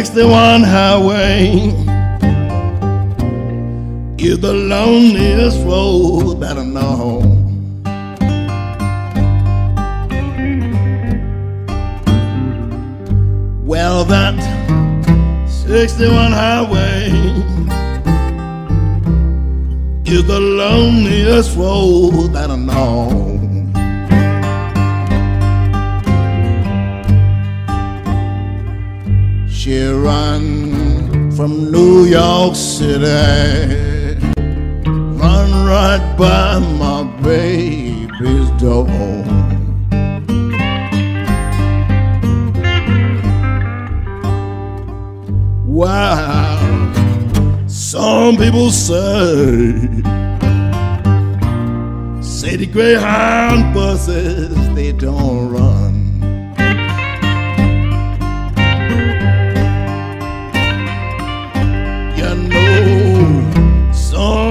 Well, that 61 highway is the loneliest road that I know. Well, that 61 highway is the loneliest road that I know. Run from New York City, run right by my baby's door. Wow, some people say, say the Greyhound buses they don't run.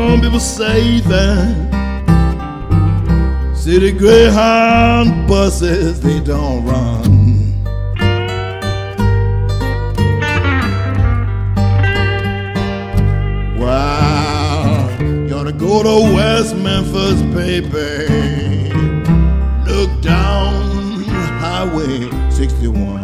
Some people say that city Greyhound buses they don't run. Wow, you ought to go to West Memphis, baby. Look down Highway 61.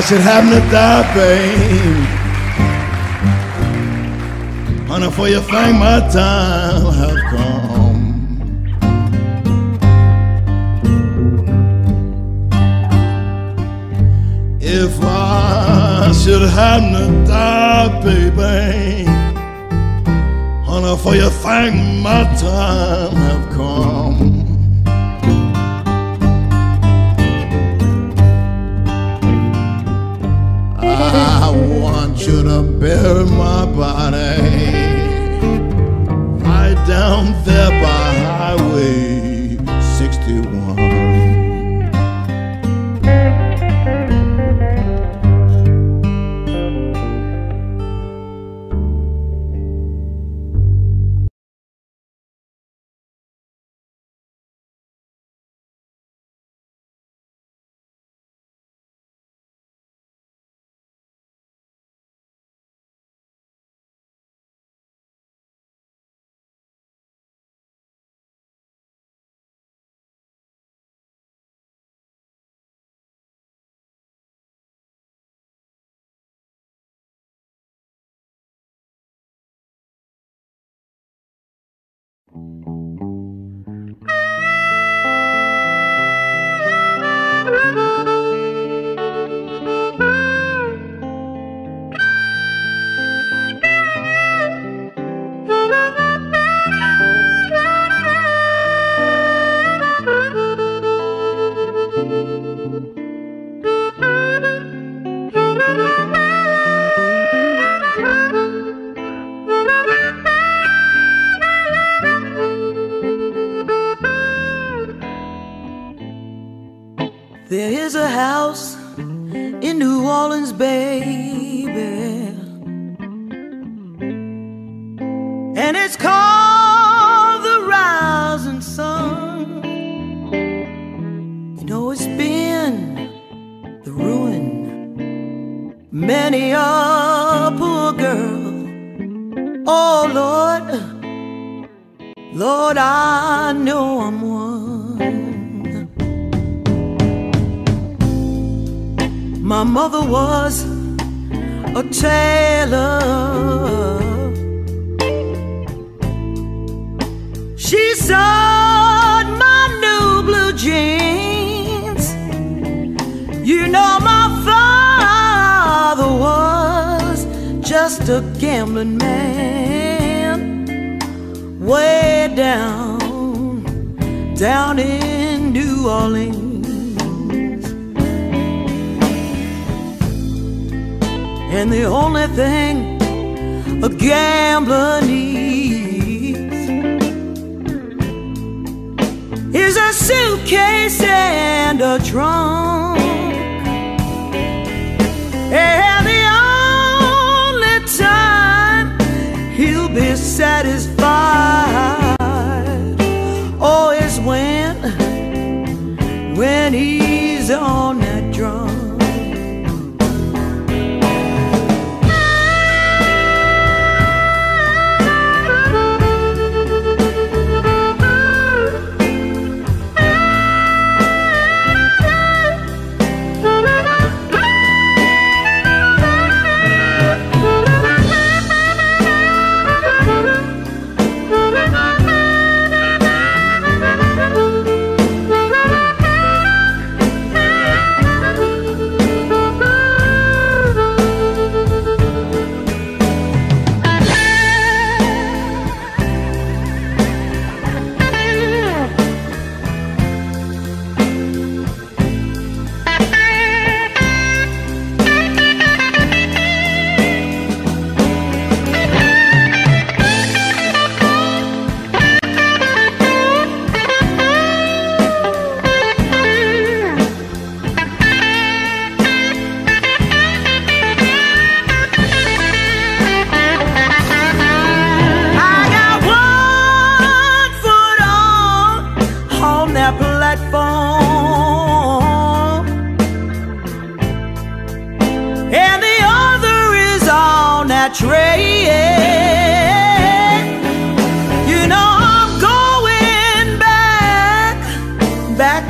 I should have to die, babe. Honey, for you think my time have come. If I should have to die, baby, honey, for you think my time.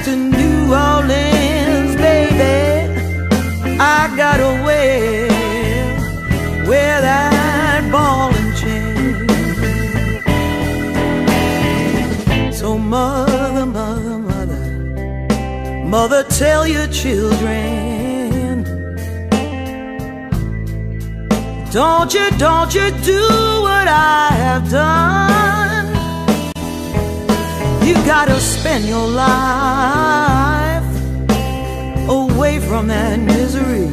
to New Orleans, baby. I got away without that ball and chain. So, mother, mother, mother, mother, tell your children. Don't you, don't you do what I have done. You gotta spend your life away from that misery.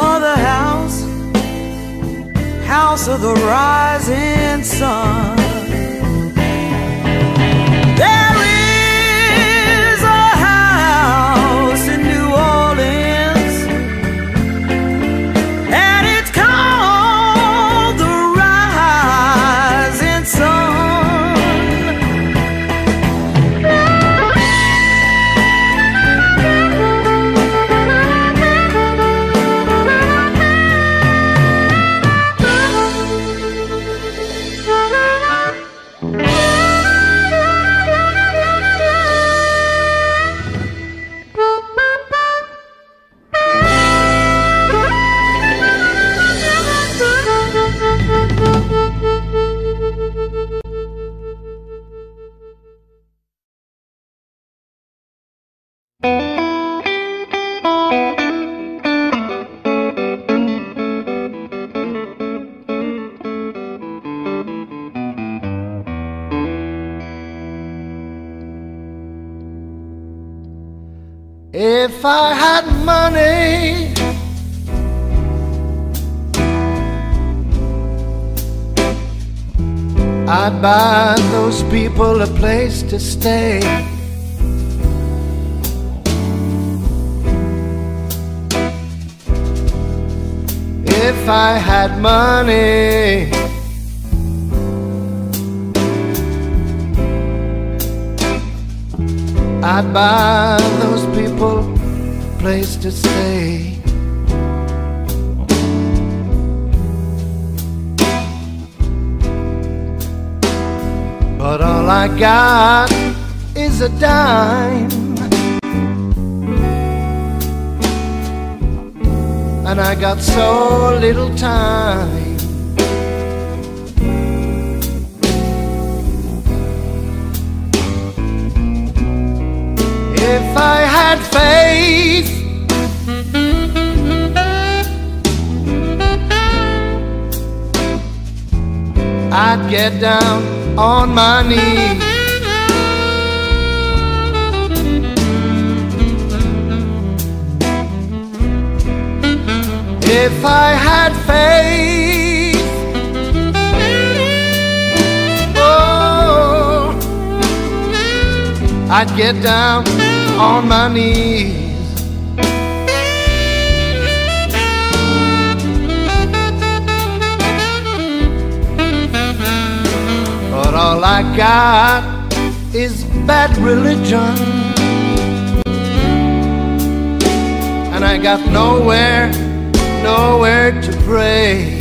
Or the house, house of the rising sun. Buy those people a place to stay. If I had money, I'd buy those people a place to stay. All I got is a dime. And I got so little time. If I had faith, I'd get down on my knees. If I had faith, oh, I'd get down on my knees. All I got is bad religion. And I got nowhere, nowhere to pray.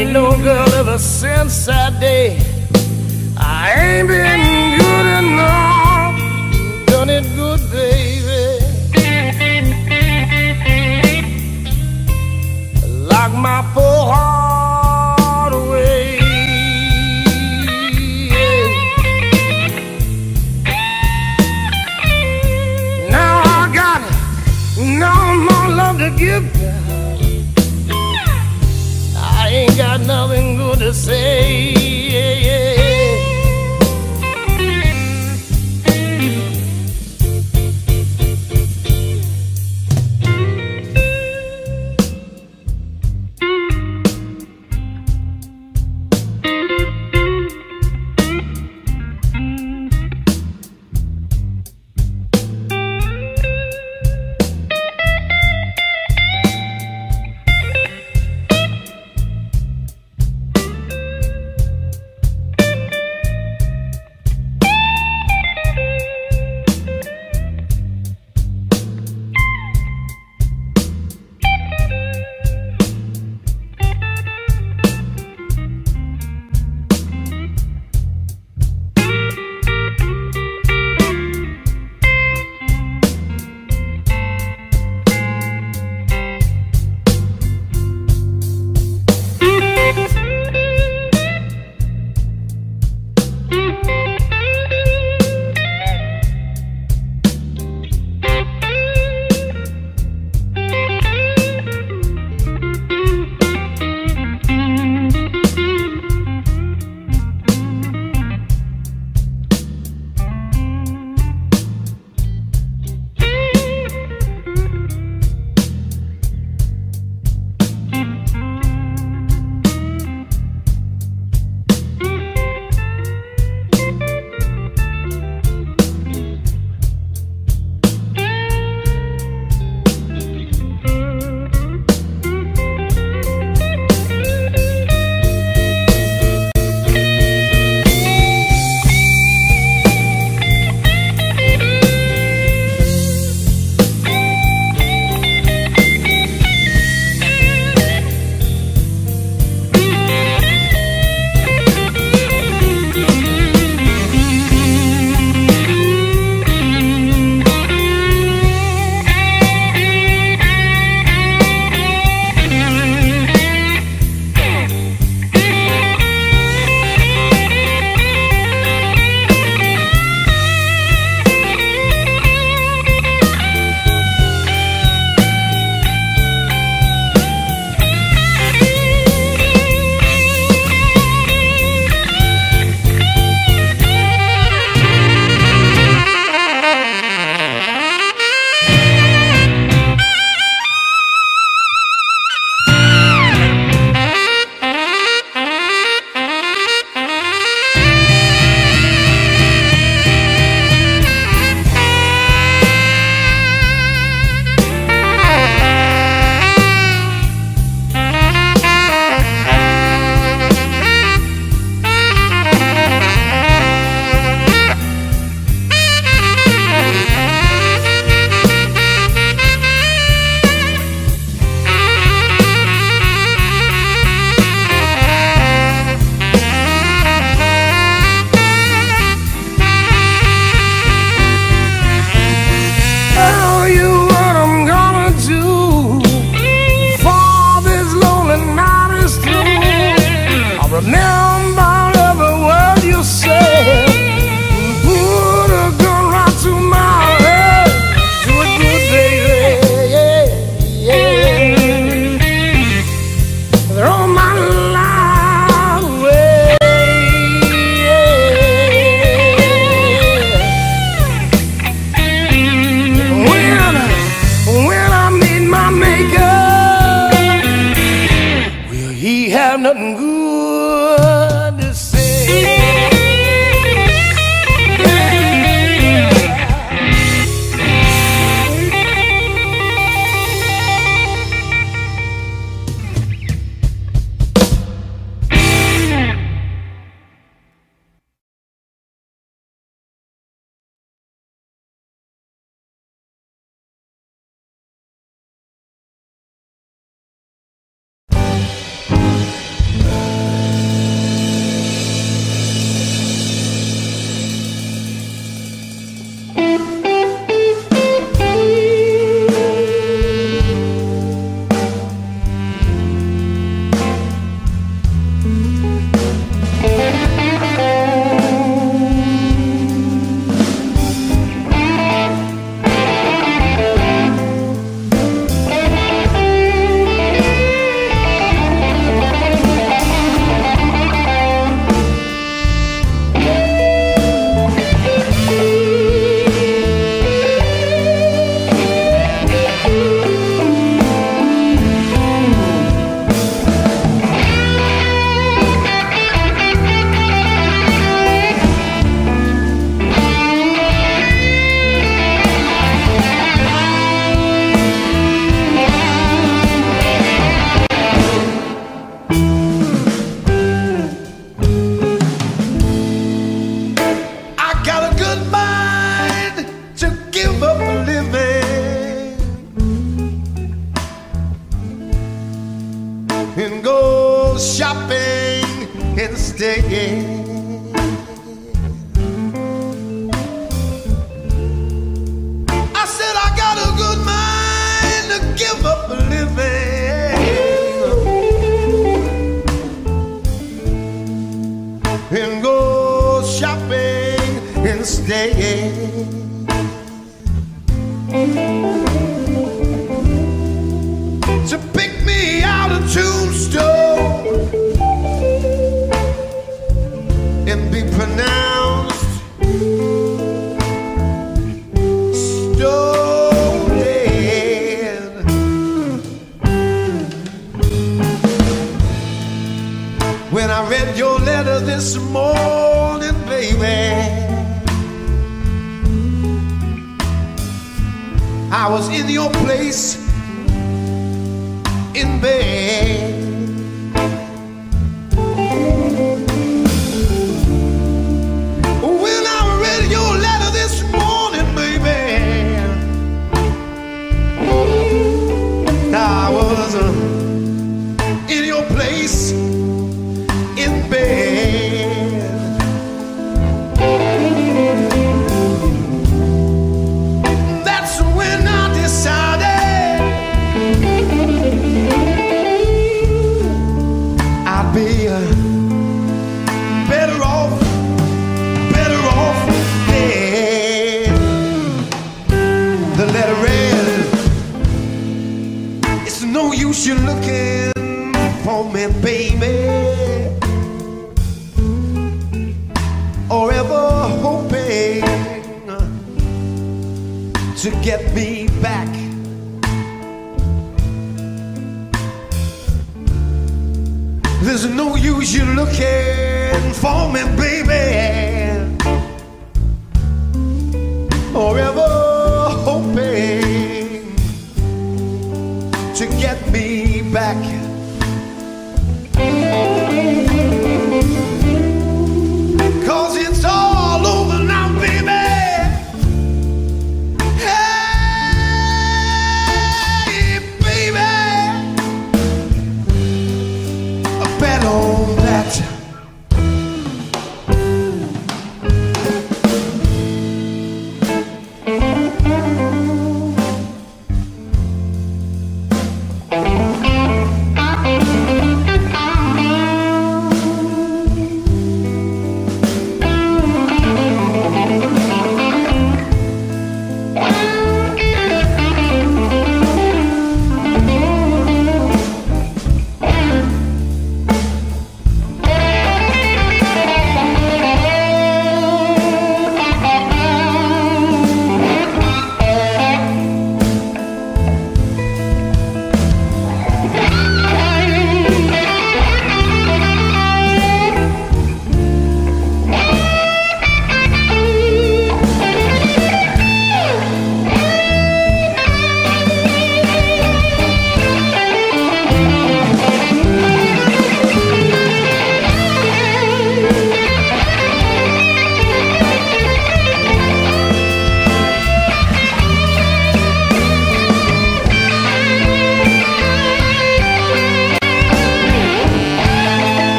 ain't no girl ever since that day. I ain't been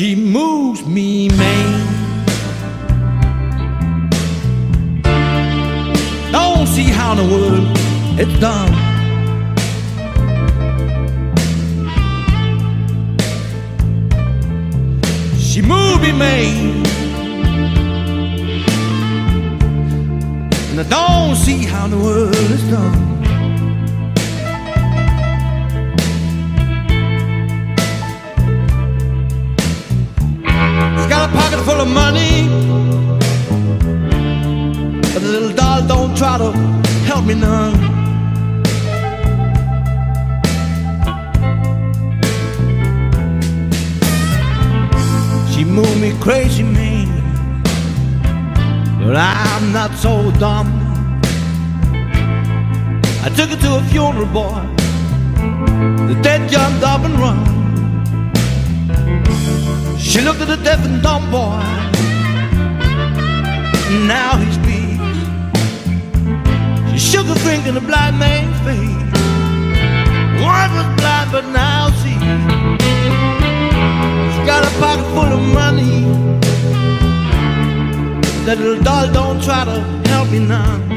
She moves me, man. Don't see how in the world it's done. She moves me, man. And I don't see how in the world it's done. Try to help me none. She moved me crazy, man. But I'm not so dumb. I took her to a funeral, boy. The dead jumped up and run. She looked at the deaf and dumb boy. Now he's speaks. Her in the blind man's face. One was blind, but now sees. She's got a pocket full of money. That little doll don't try to help me now.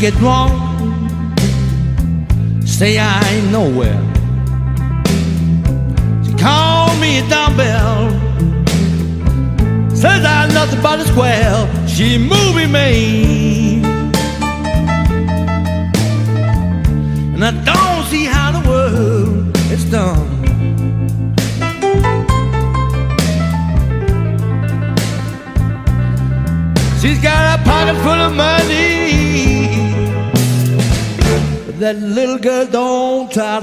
get wrong, say I ain't nowhere. She called me a dumbbell, says I'm nothing but a square. She moving me. tired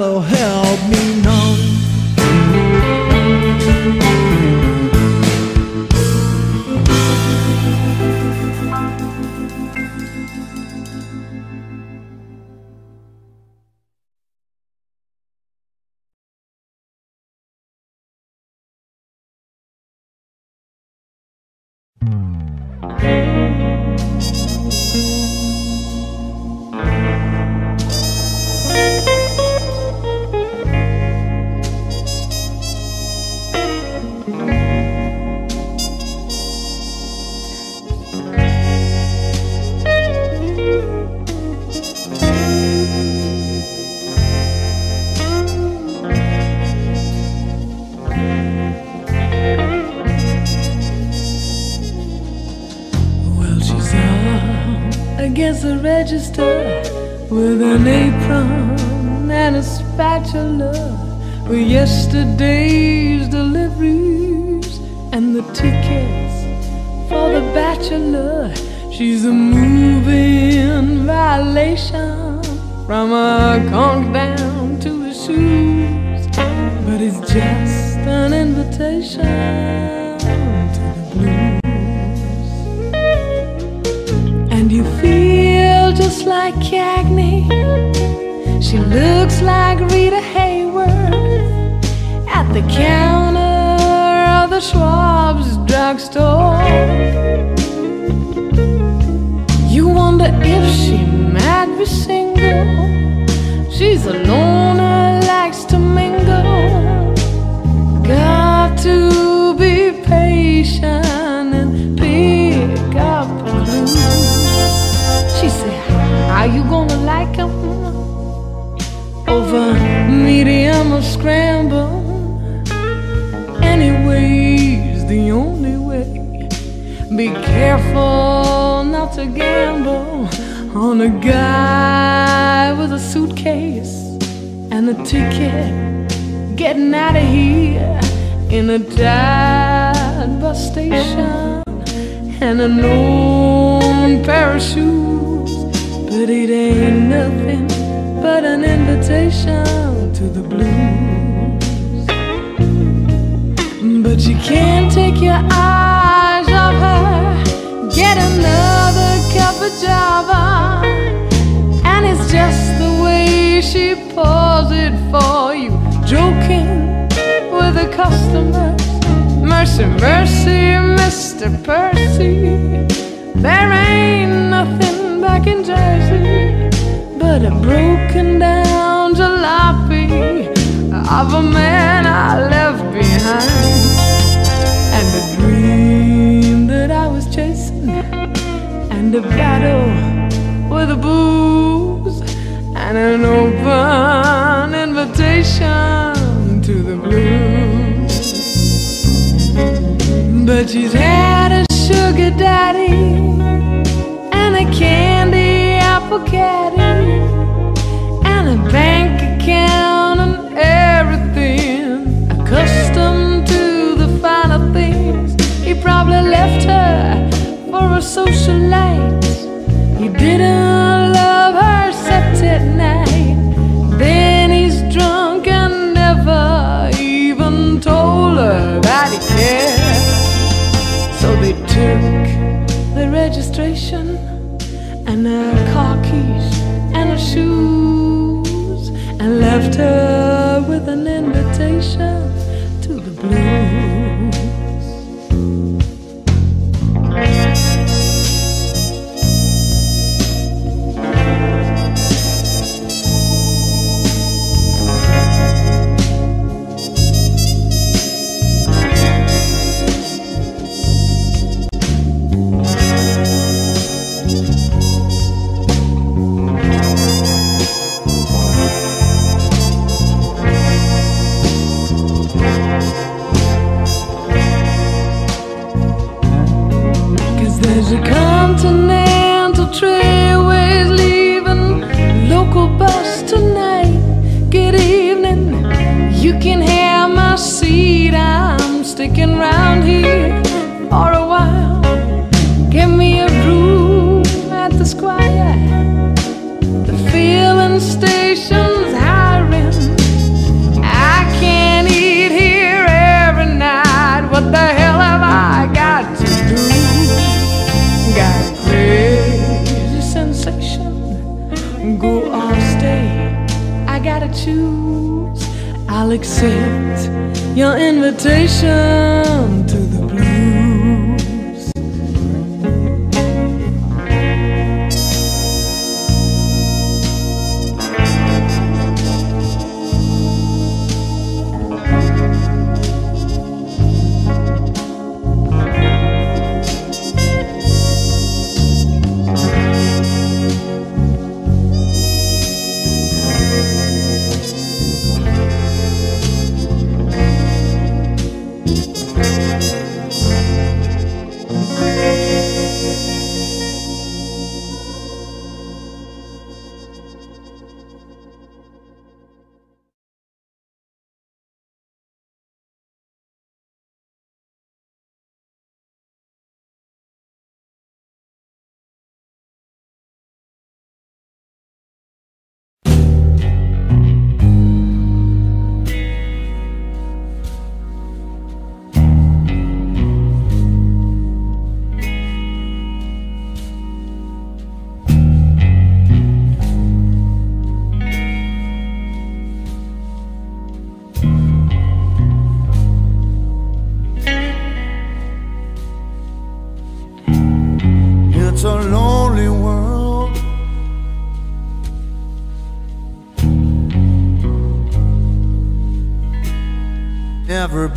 rid of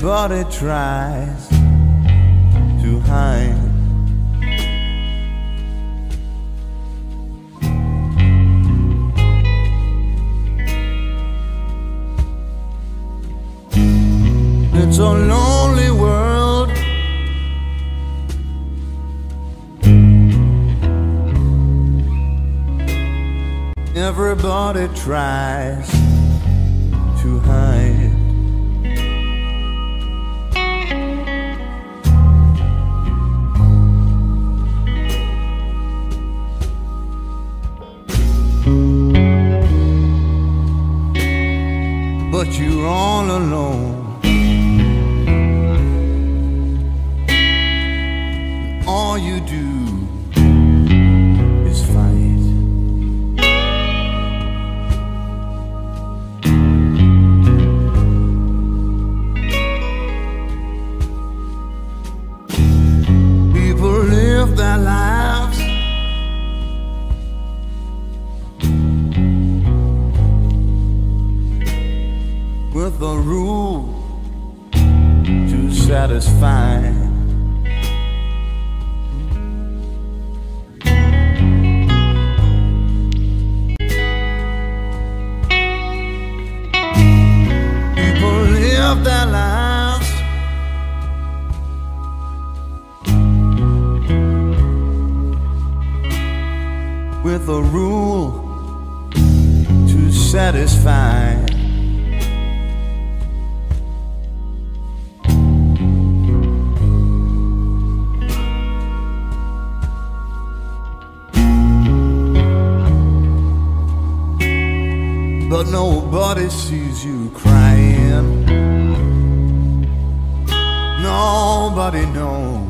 Everybody tries to hide. It's a lonely world. Everybody tries to hide. But you're all alone. All you do is fight. People live their lives with a rule to satisfy. Their lives with a rule to satisfy. But nobody sees you crying. Nobody knows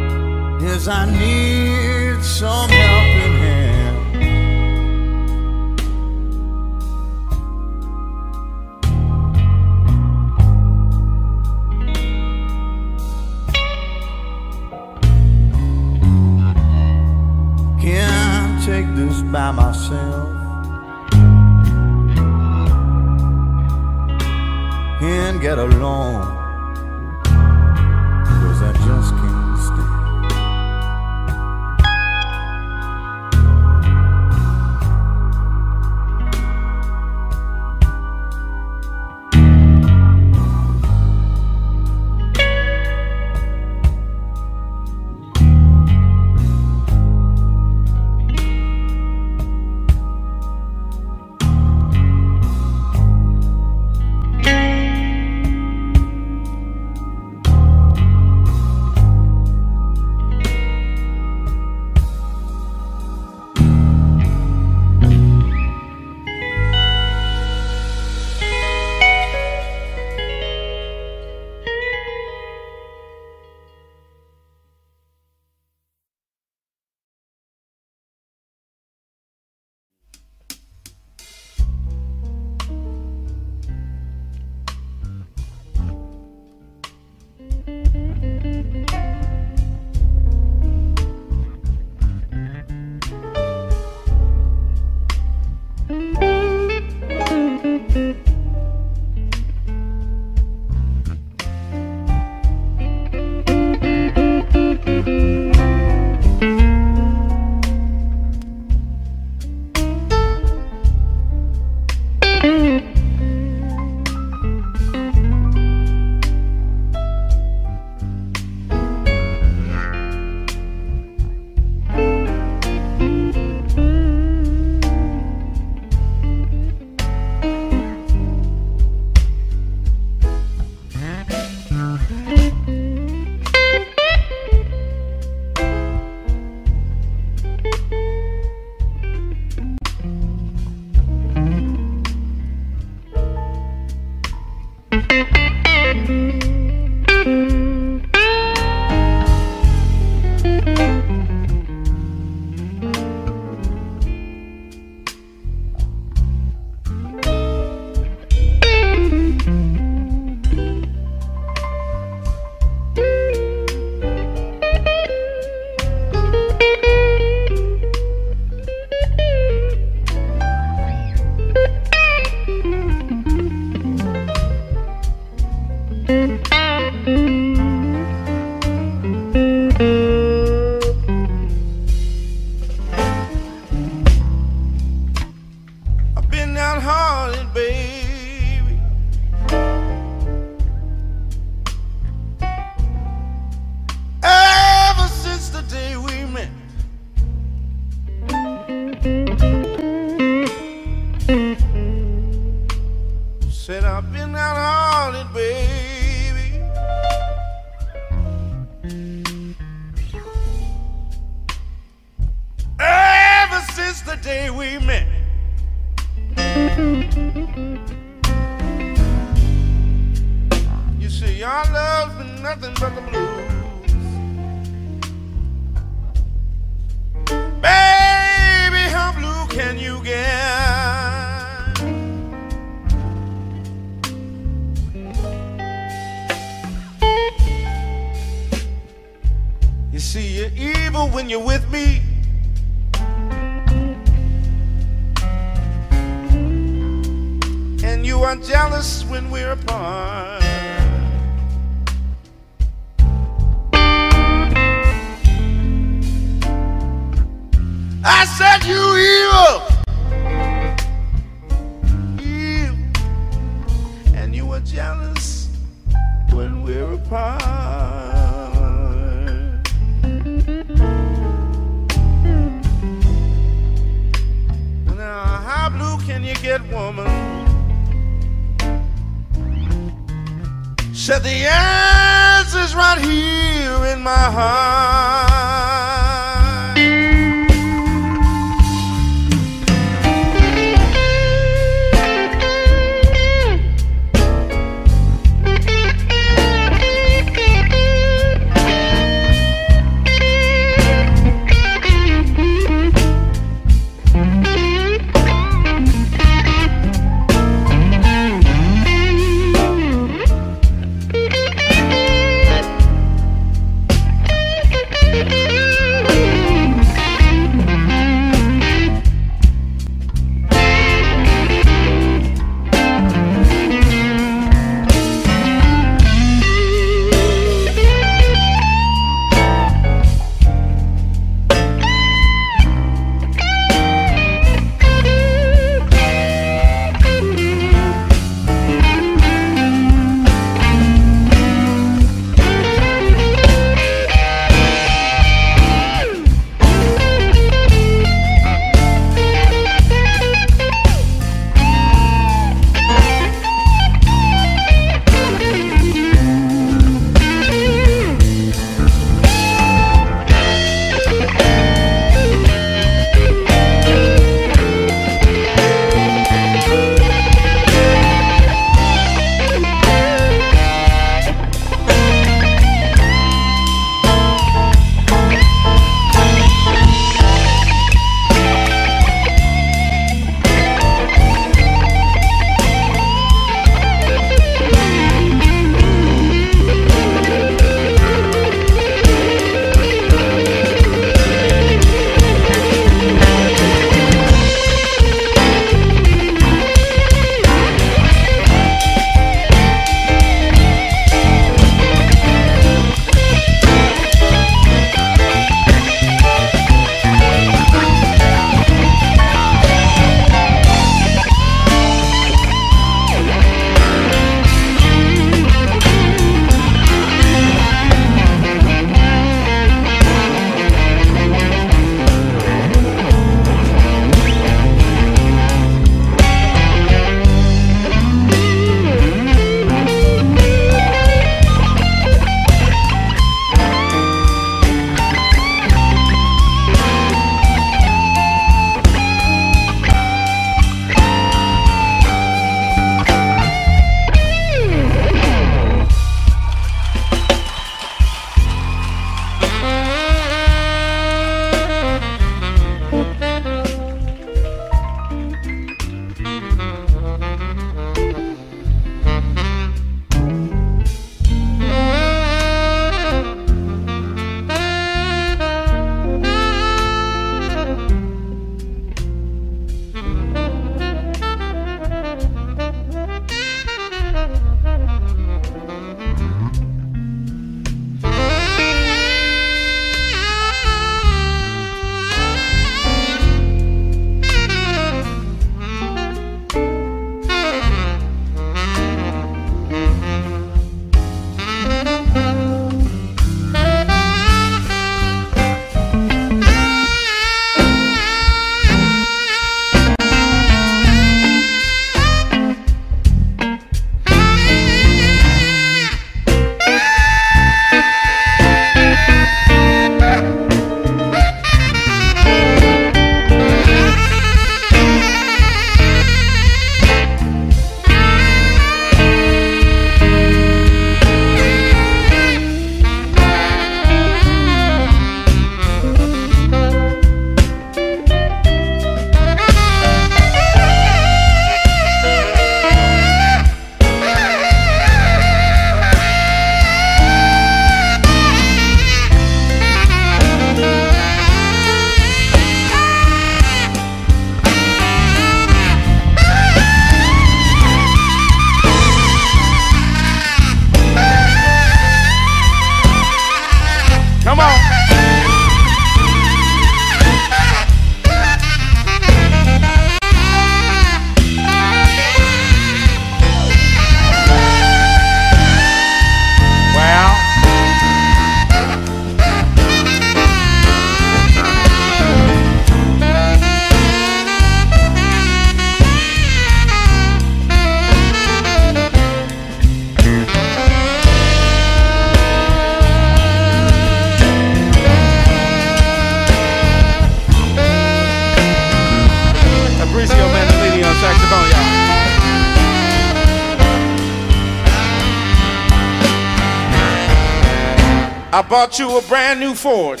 bought you a brand new Ford.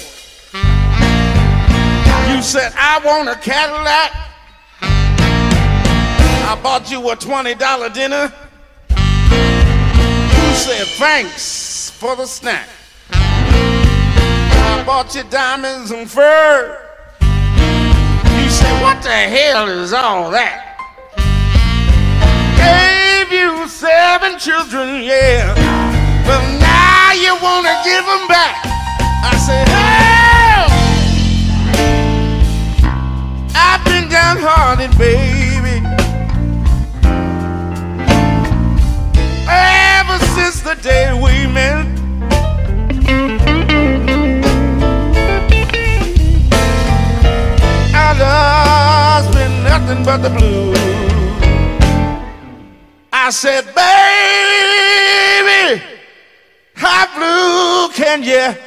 You said, I want a Cadillac. I bought you a $20 dinner. You said, thanks for the snack. I bought you diamonds and fur. You said, what the hell is all that? Gave you seven children, yeah. But now you wanna give them back. I said, hell! I've been downhearted, baby. Ever since the day we met. Our love's nothing but the blues. I said, baby, can you?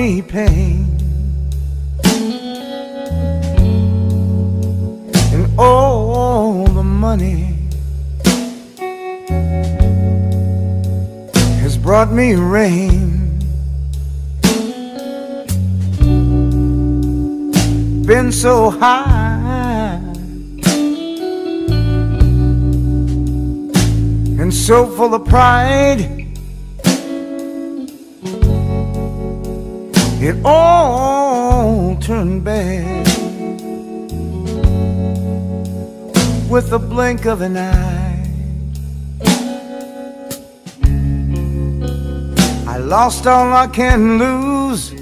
Me pain. And all the money has brought me rain. Been so high and so full of pride. Blink of an eye. I lost all I can lose.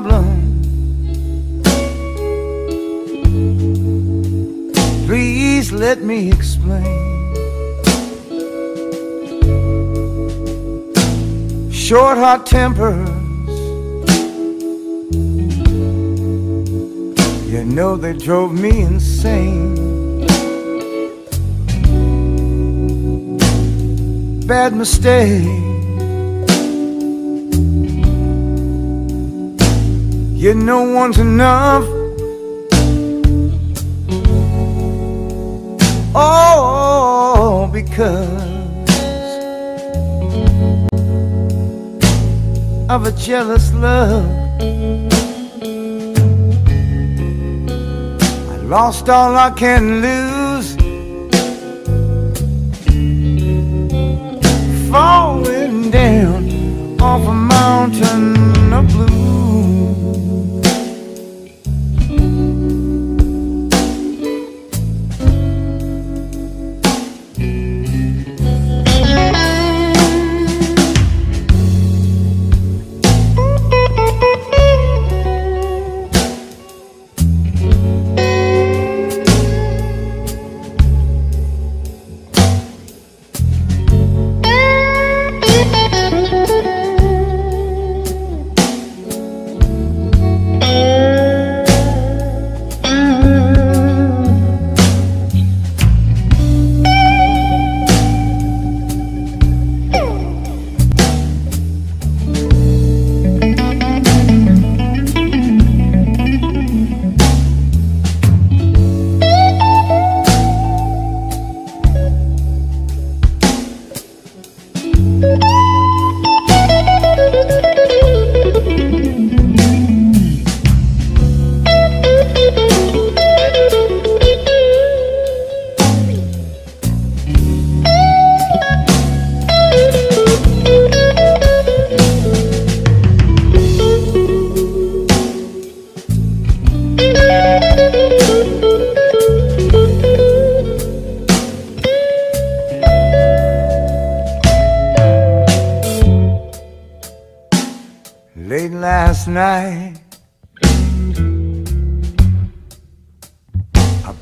Problem. Please let me explain. short hot tempers. You know they drove me insane. Bad mistake. You know one's enough. Oh, because. of a jealous love. I lost all I can lose.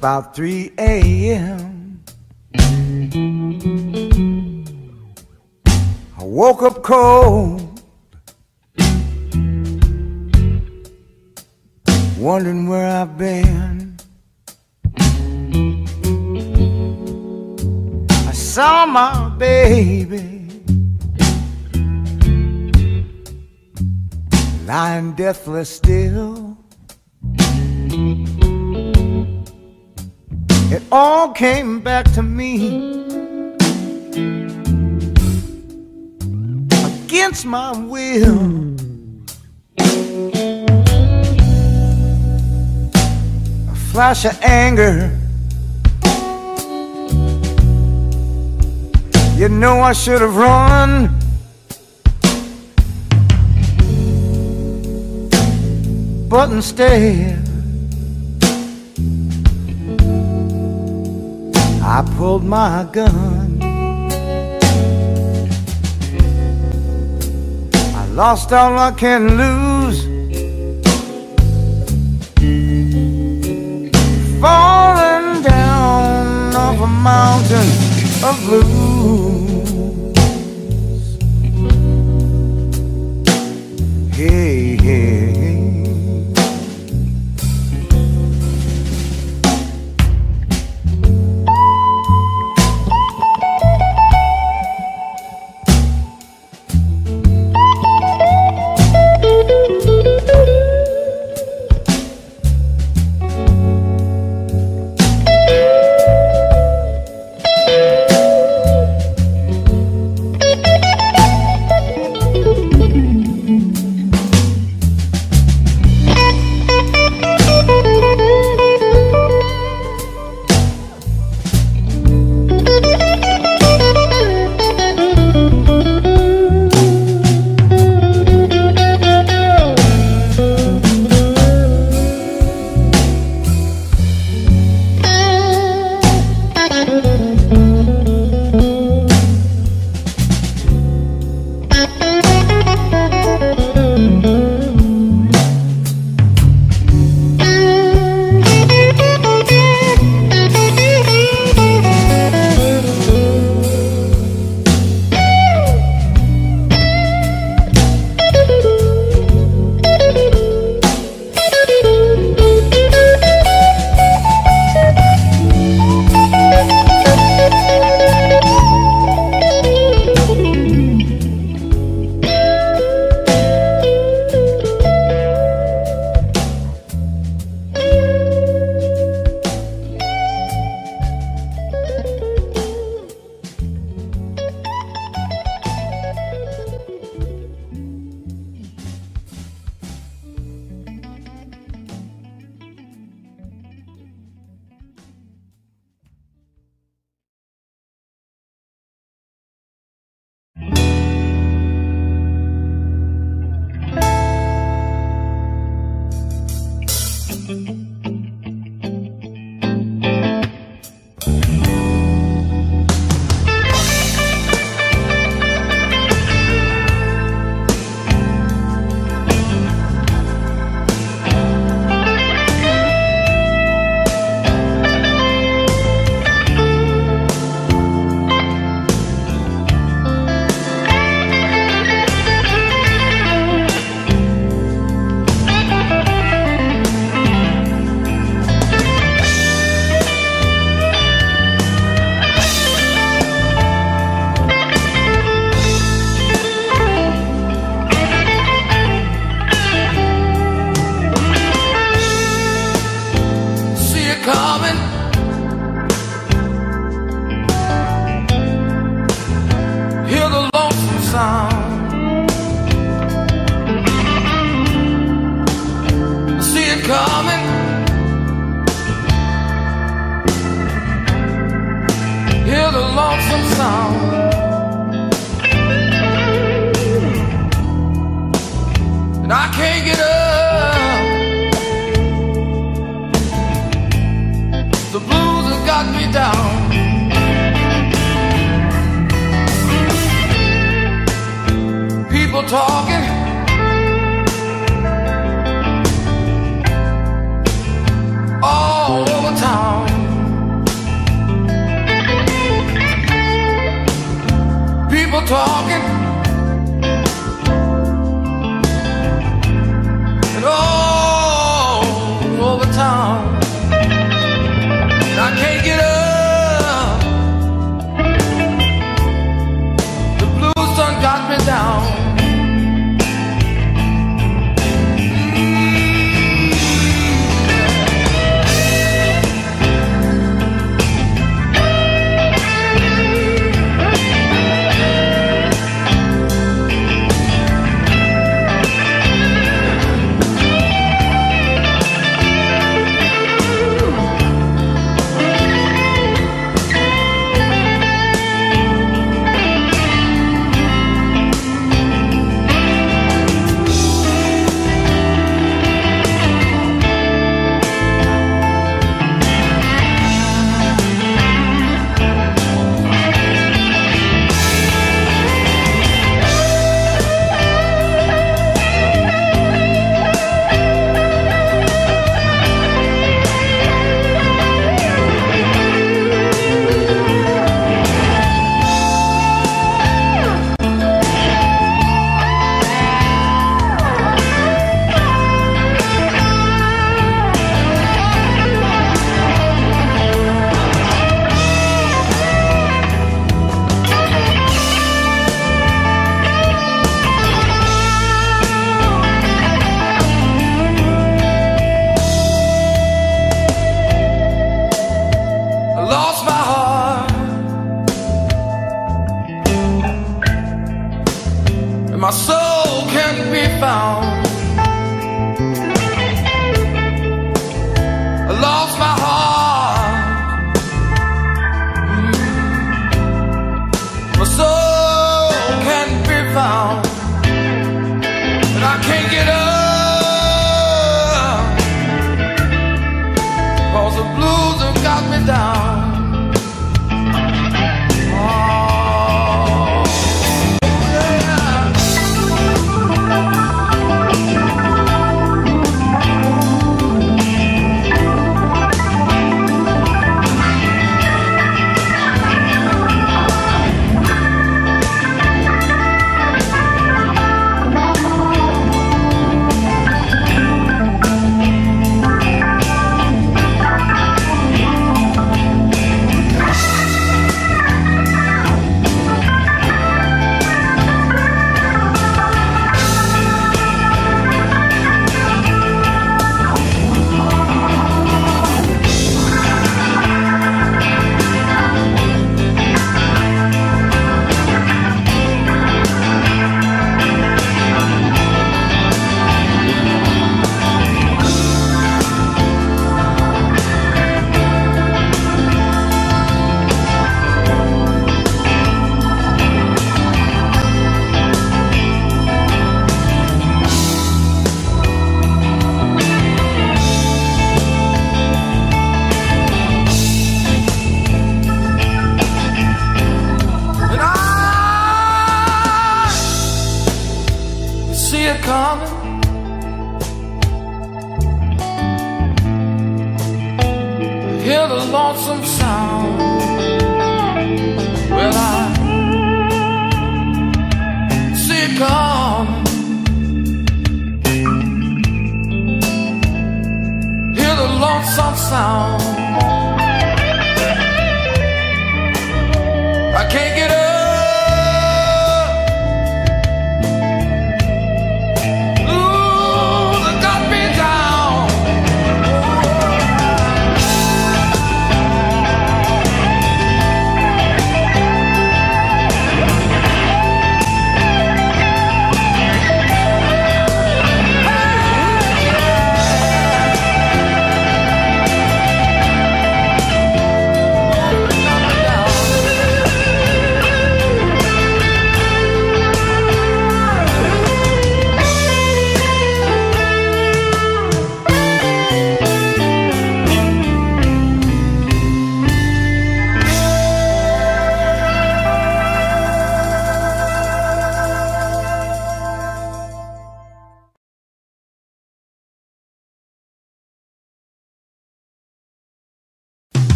About 3 a.m. I woke up cold, wondering where I've been. I saw my baby. lying deathless still. It all came back to me against my will. A flash of anger. You know I should have run. but instead I pulled my gun. I lost all I can lose. Falling down off a mountain of blues. Hey, hey,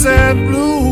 I said blue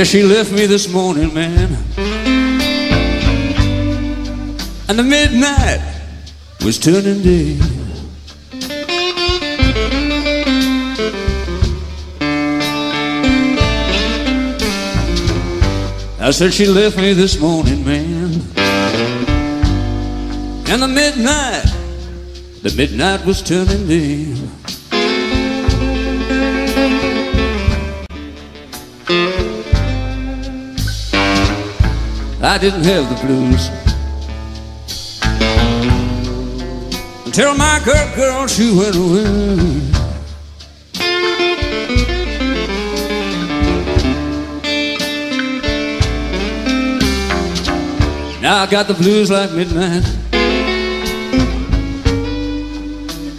Yeah, she left me this morning, man. And the midnight was turning day. I said she left me this morning, man. And the midnight, the midnight was turning day. I didn't have the blues until my girl, girl, she went away. Now I got the blues like midnight.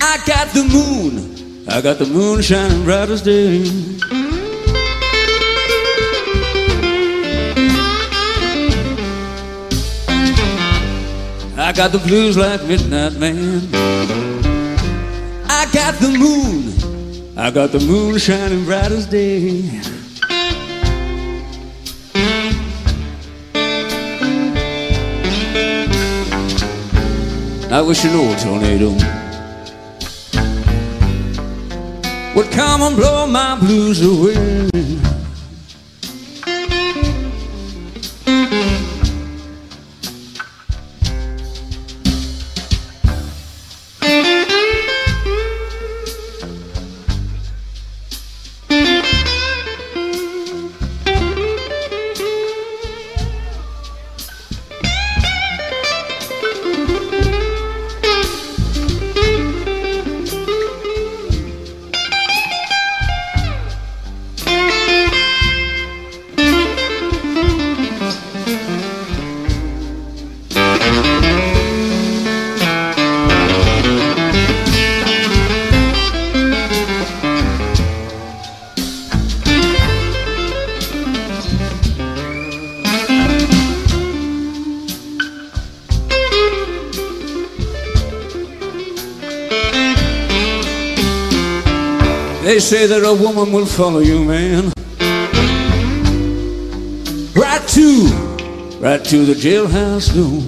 I got the moon. I got the moon shining bright as day. I got the blues like midnight man. I got the moon. I got the moon shining bright as day. I wish an old tornado would come and blow my blues away. Say that a woman will follow you, man. Right to, right to the jailhouse door.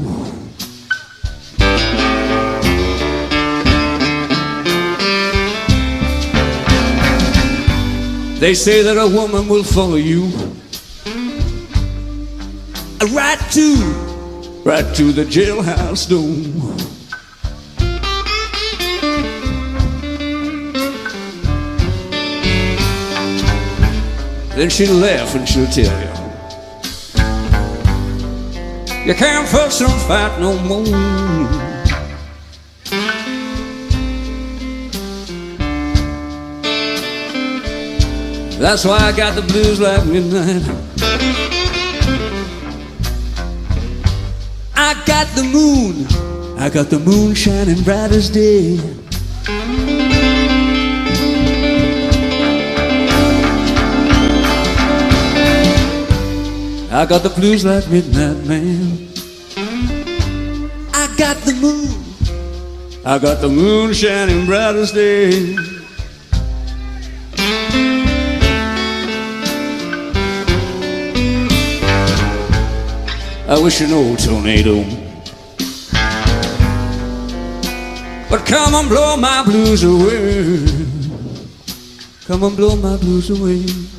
They say that a woman will follow you. Right to, right to the jailhouse door. Then she'll laugh and she'll tell you. You can't fuss and fight no more. That's why I got the blues like midnight. I got the moon. I got the moon shining bright as day I got the blues like midnight man. I got the moon. I got the moon shining bright as day. I wish an old tornado But come and blow my blues away. Come and blow my blues away.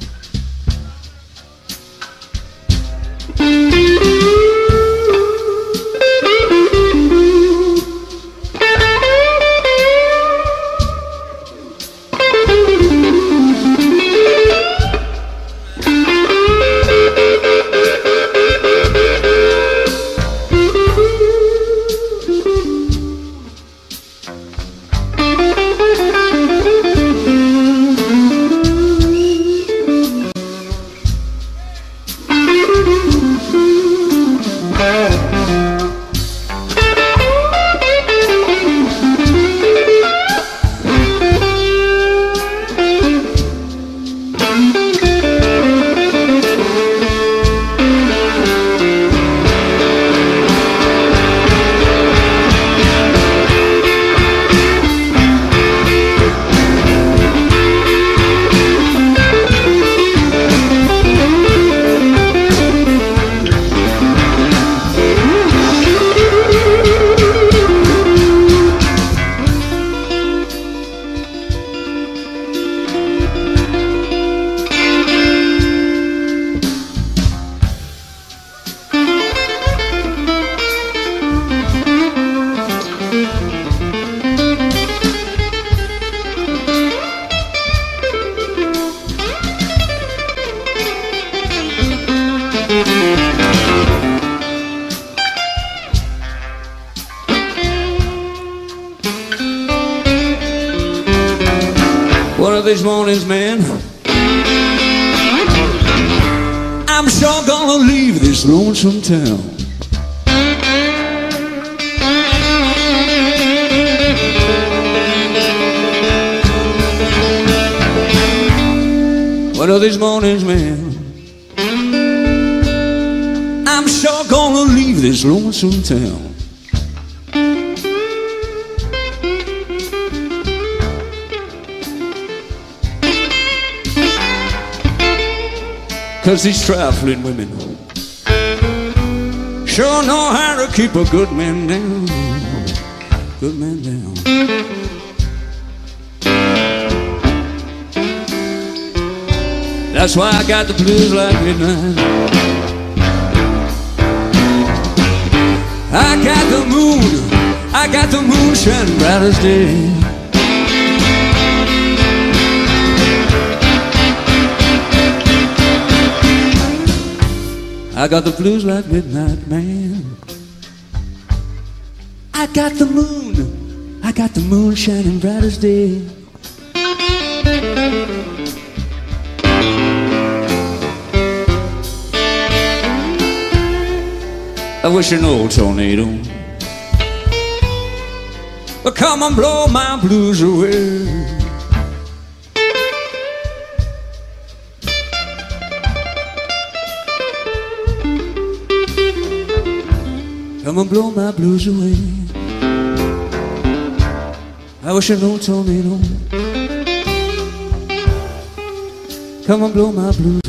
These trifling women sure know how to keep a good man down. Good man down. That's why I got the blues like midnight. I got the moon, I got the moon shining bright as day. I got the blues like midnight man. I got the moon, I got the moon shining bright as day. I wish an old tornado would come and blow my blues away. blow my blues away. I wish an old tornado. Come and blow my blues.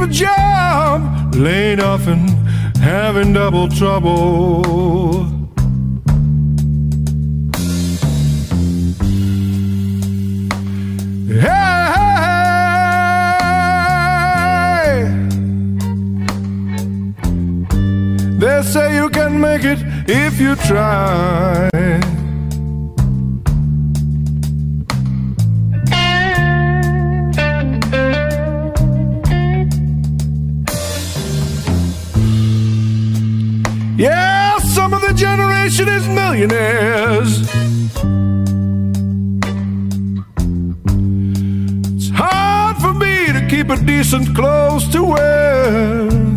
Keep a job, laid off and having double trouble. Hey! They say you can make it if you try. Generation is millionaires. It's hard for me to keep a decent clothes to wear.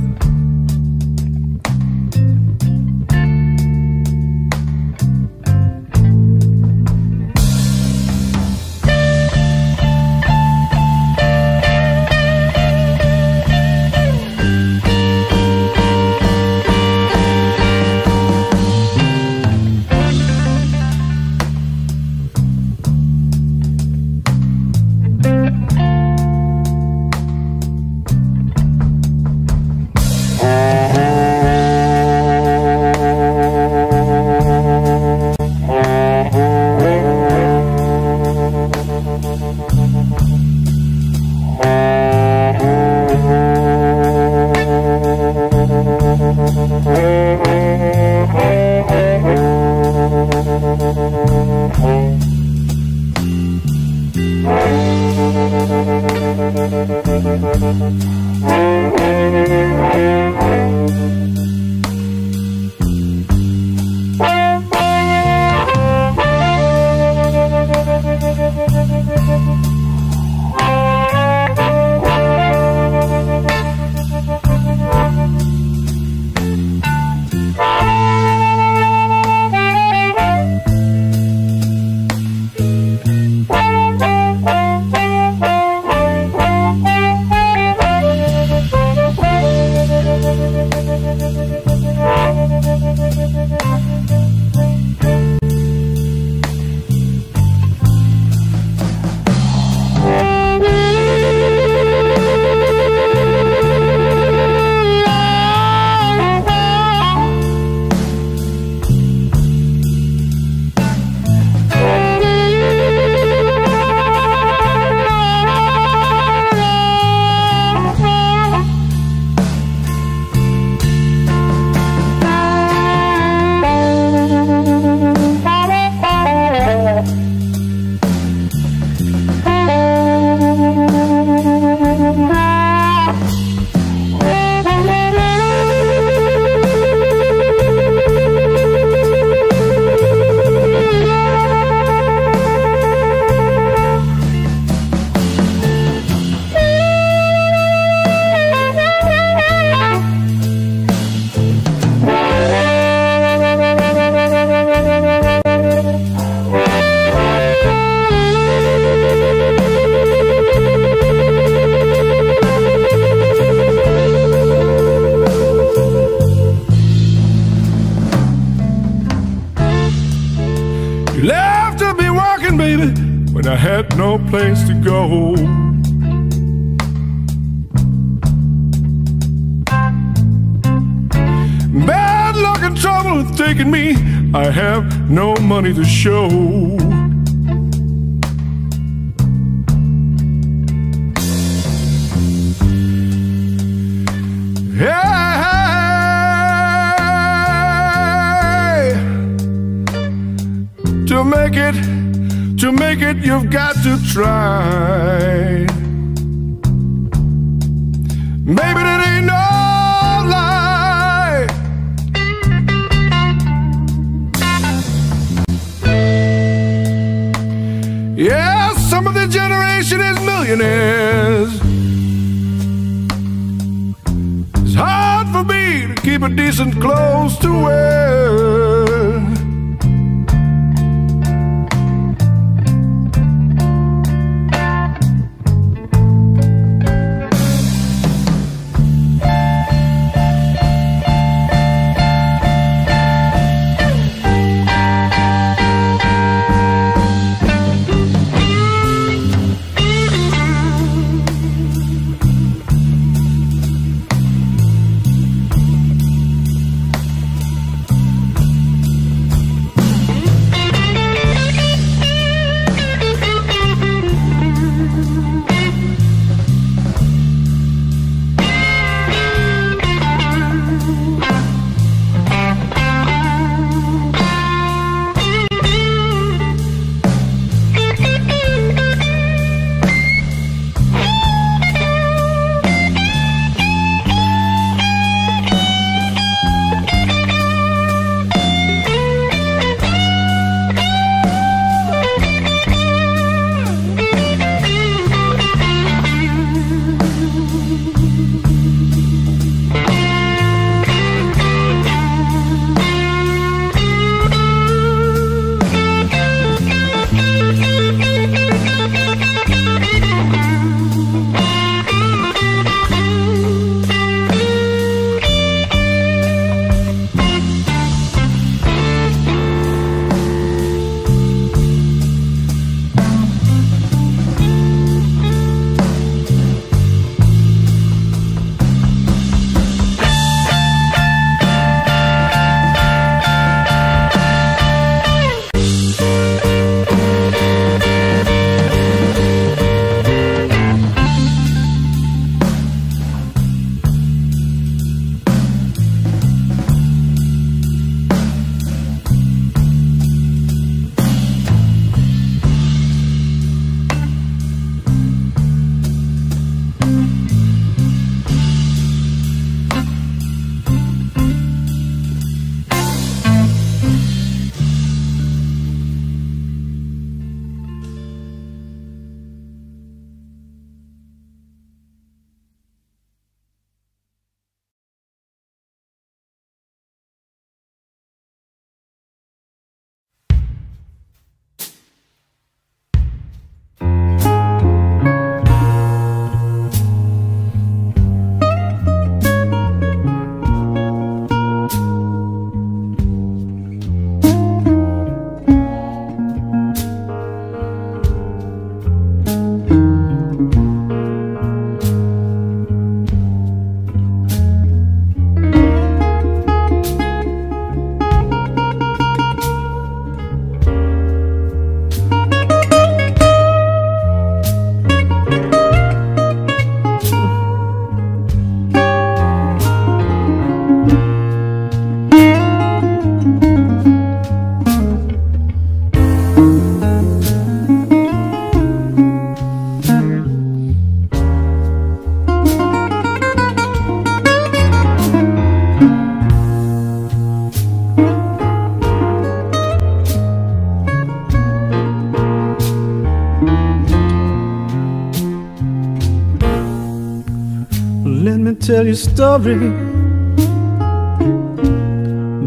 Tell you a story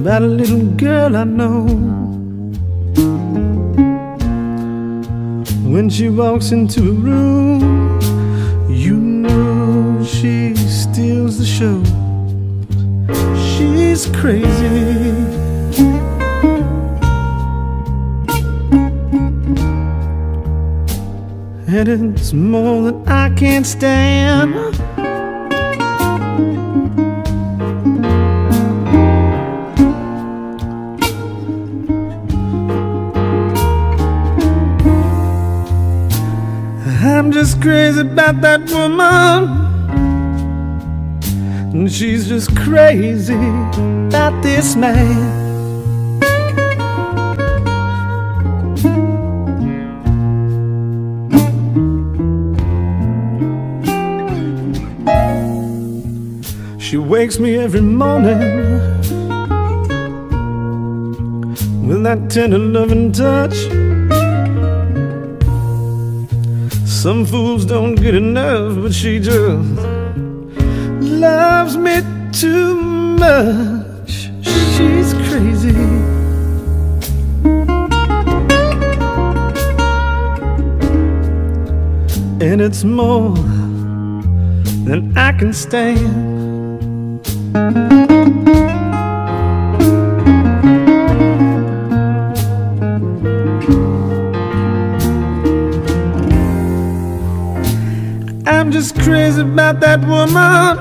about a little girl I know. When she walks into a room, you know she steals the show. She's crazy. And it's more than I can stand. About that woman. And she's just crazy about this man. She wakes me every morning with that tender loving touch. Some fools don't get enough, but she just loves me too much. She's crazy. And it's more than I can stand. About that woman.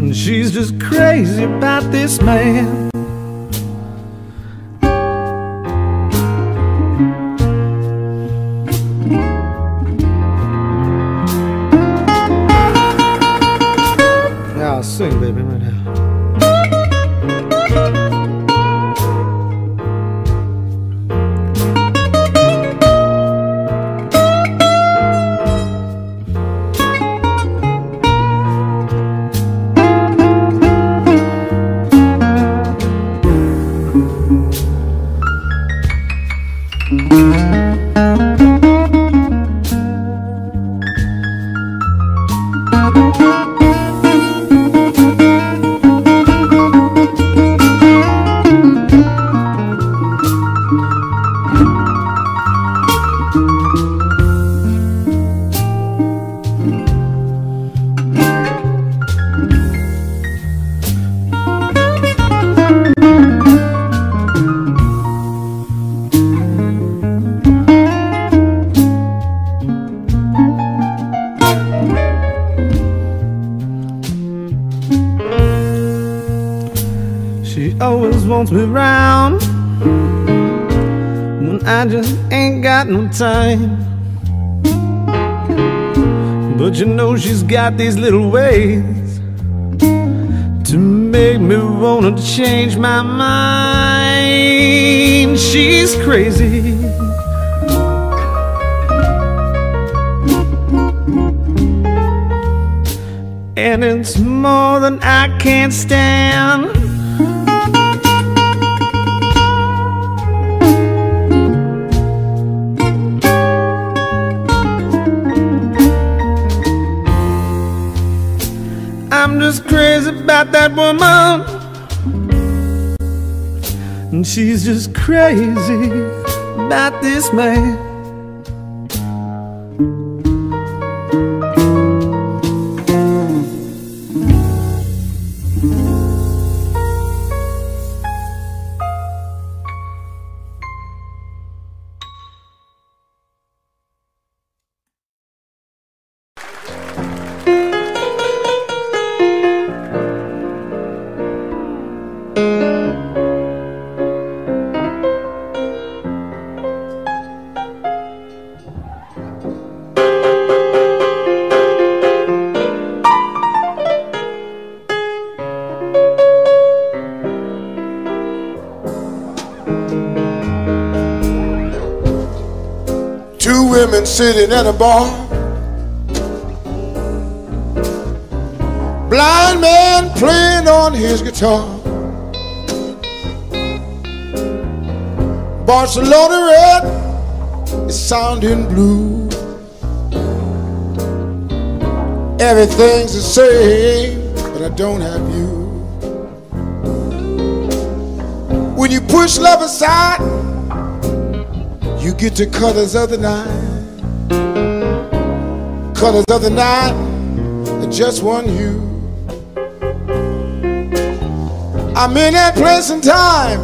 And she's just crazy about this man. Time. But you know she's got these little ways to make me wanna change my mind. She's crazy. And it's more than I can stand. That woman. And she's just crazy about this man. Sitting at a bar. Blind man playing on his guitar. Barcelona red is sounding blue. Everything's the same, but I don't have you. When you push love aside, you get the colors of the night. Colors of the night, and just one hue. I'm in that place and time.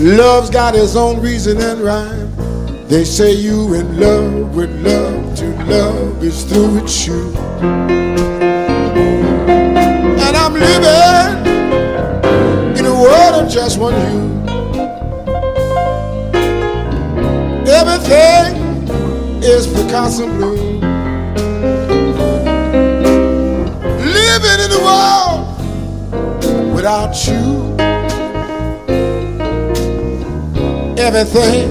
Love's got its own reason and rhyme. They say you in love with love to love is through with you. And I'm living in a world of just one you. Everything is Picasso blue. In a world without you. Everything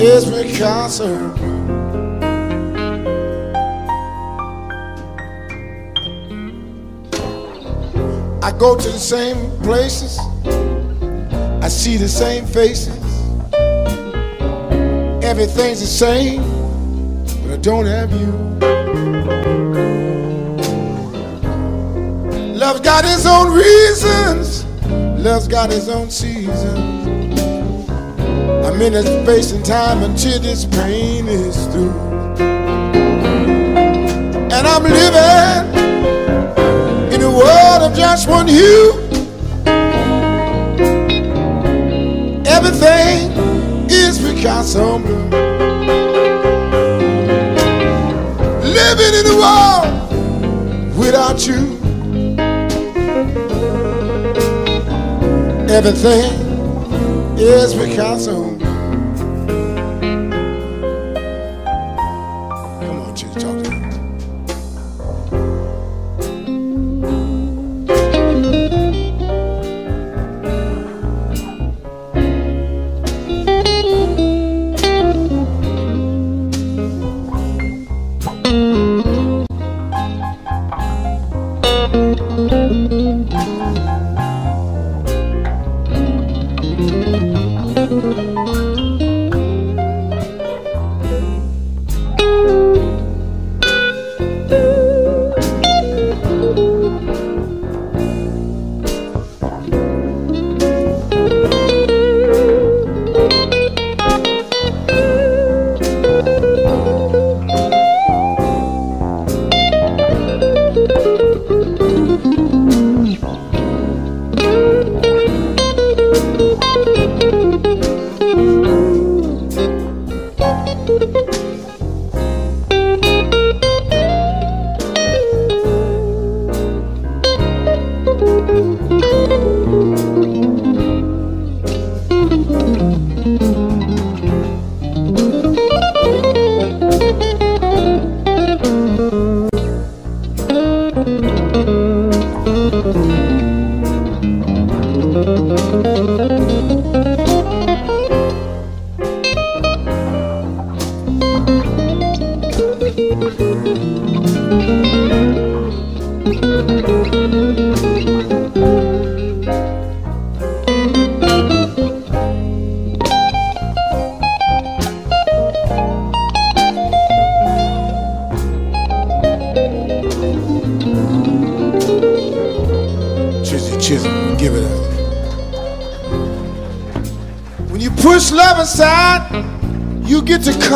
is Picasso. I go to the same places. I see the same faces. Everything's the same, but I don't have you. Love's got its own reasons. Love's got his own seasons. I'm in this space and time until this pain is through. And I'm living in a world of just one hue. Everything is Picasso blue. Living in a world without you. Everything is Picasso. Come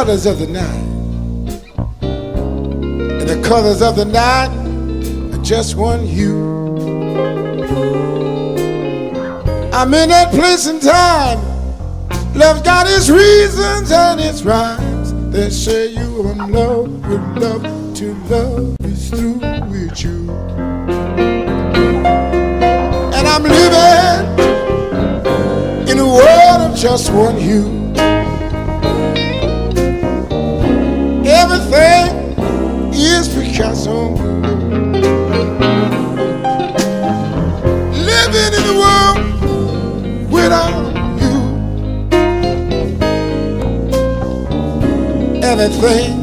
colors of the night. And the colors of the night are just one hue. I'm in that place and time. Love's got its reasons and its rhymes. They say you are love with love to love is through with you. And I'm living in a world of just one hue. Everything is Picasso. Living in the world without you. Everything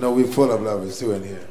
know we're full of lovers too in here.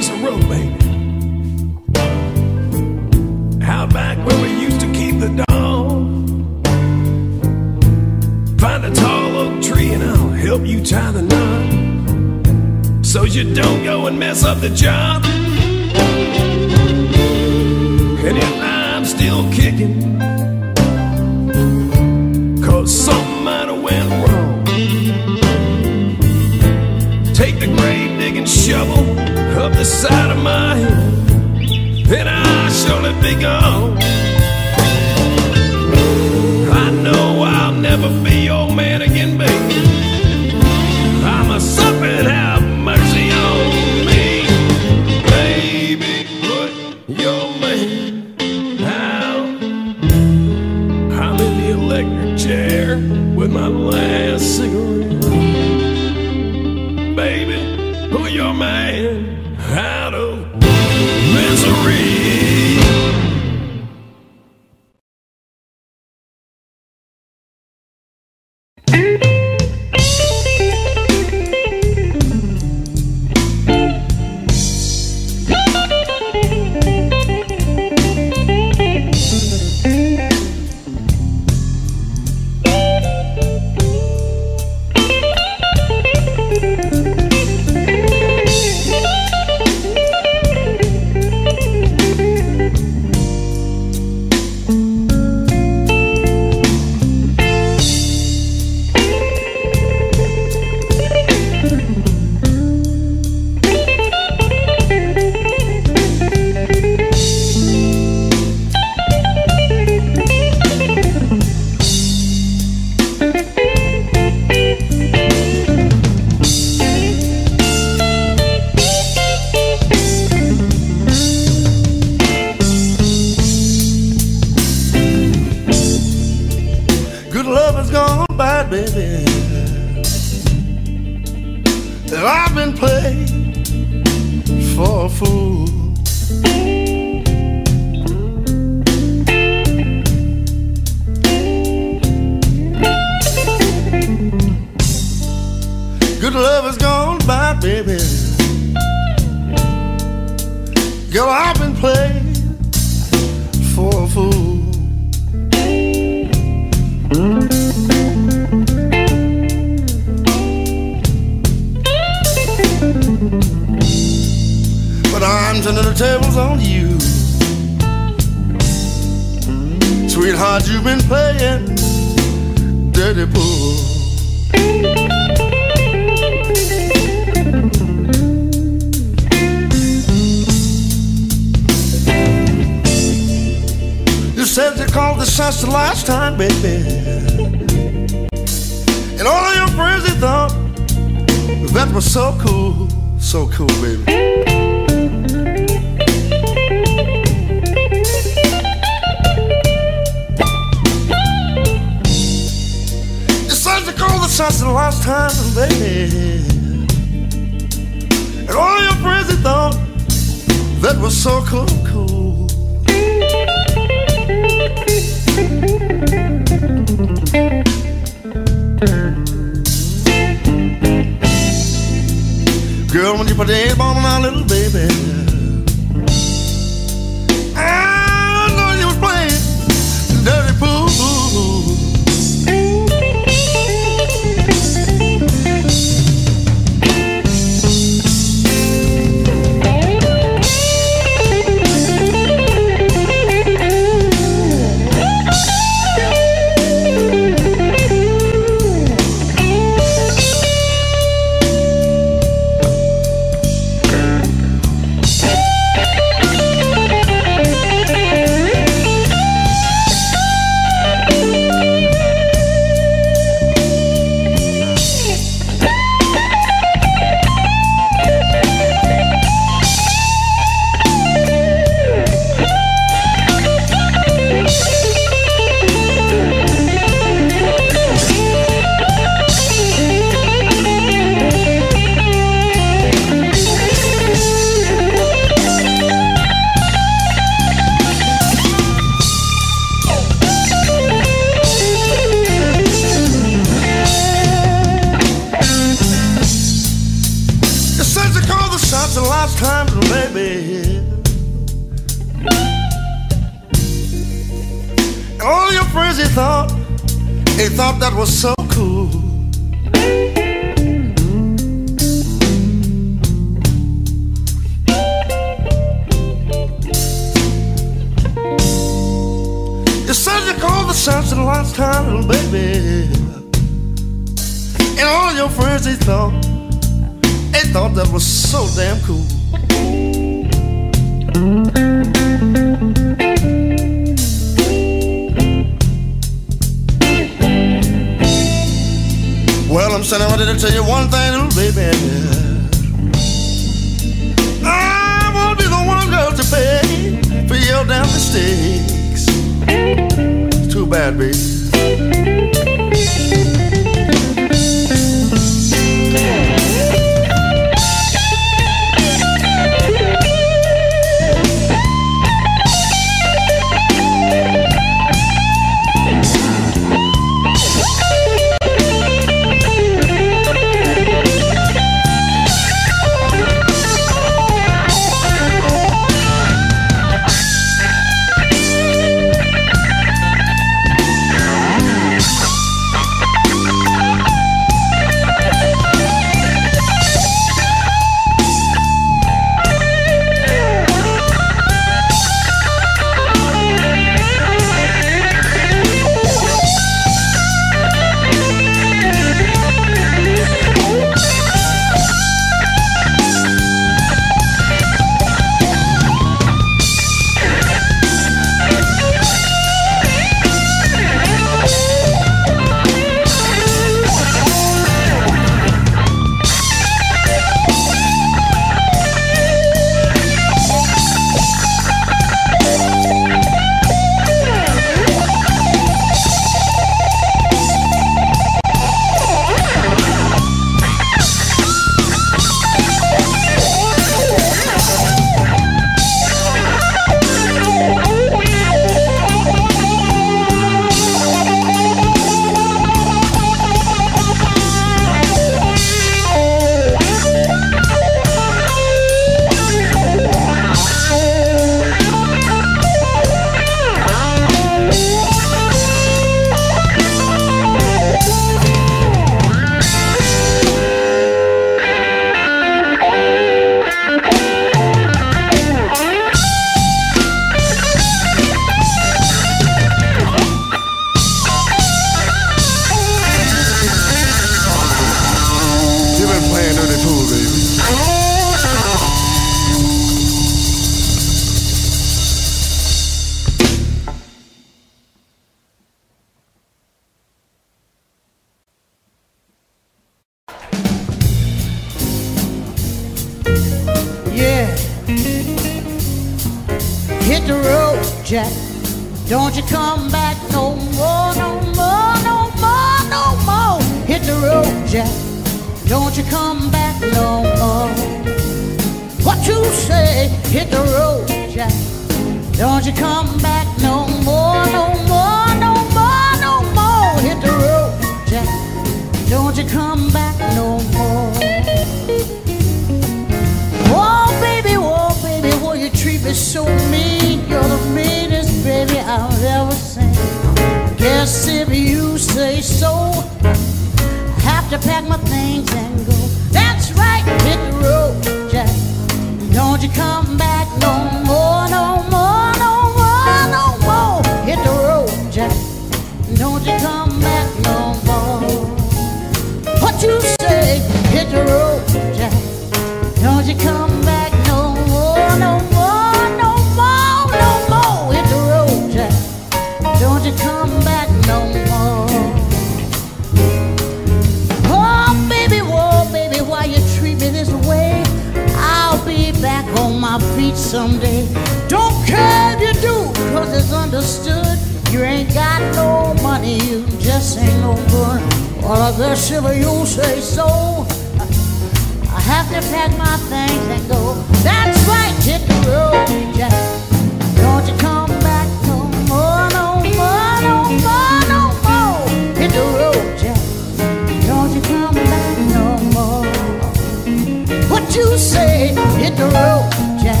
You say, hit the road, Jack.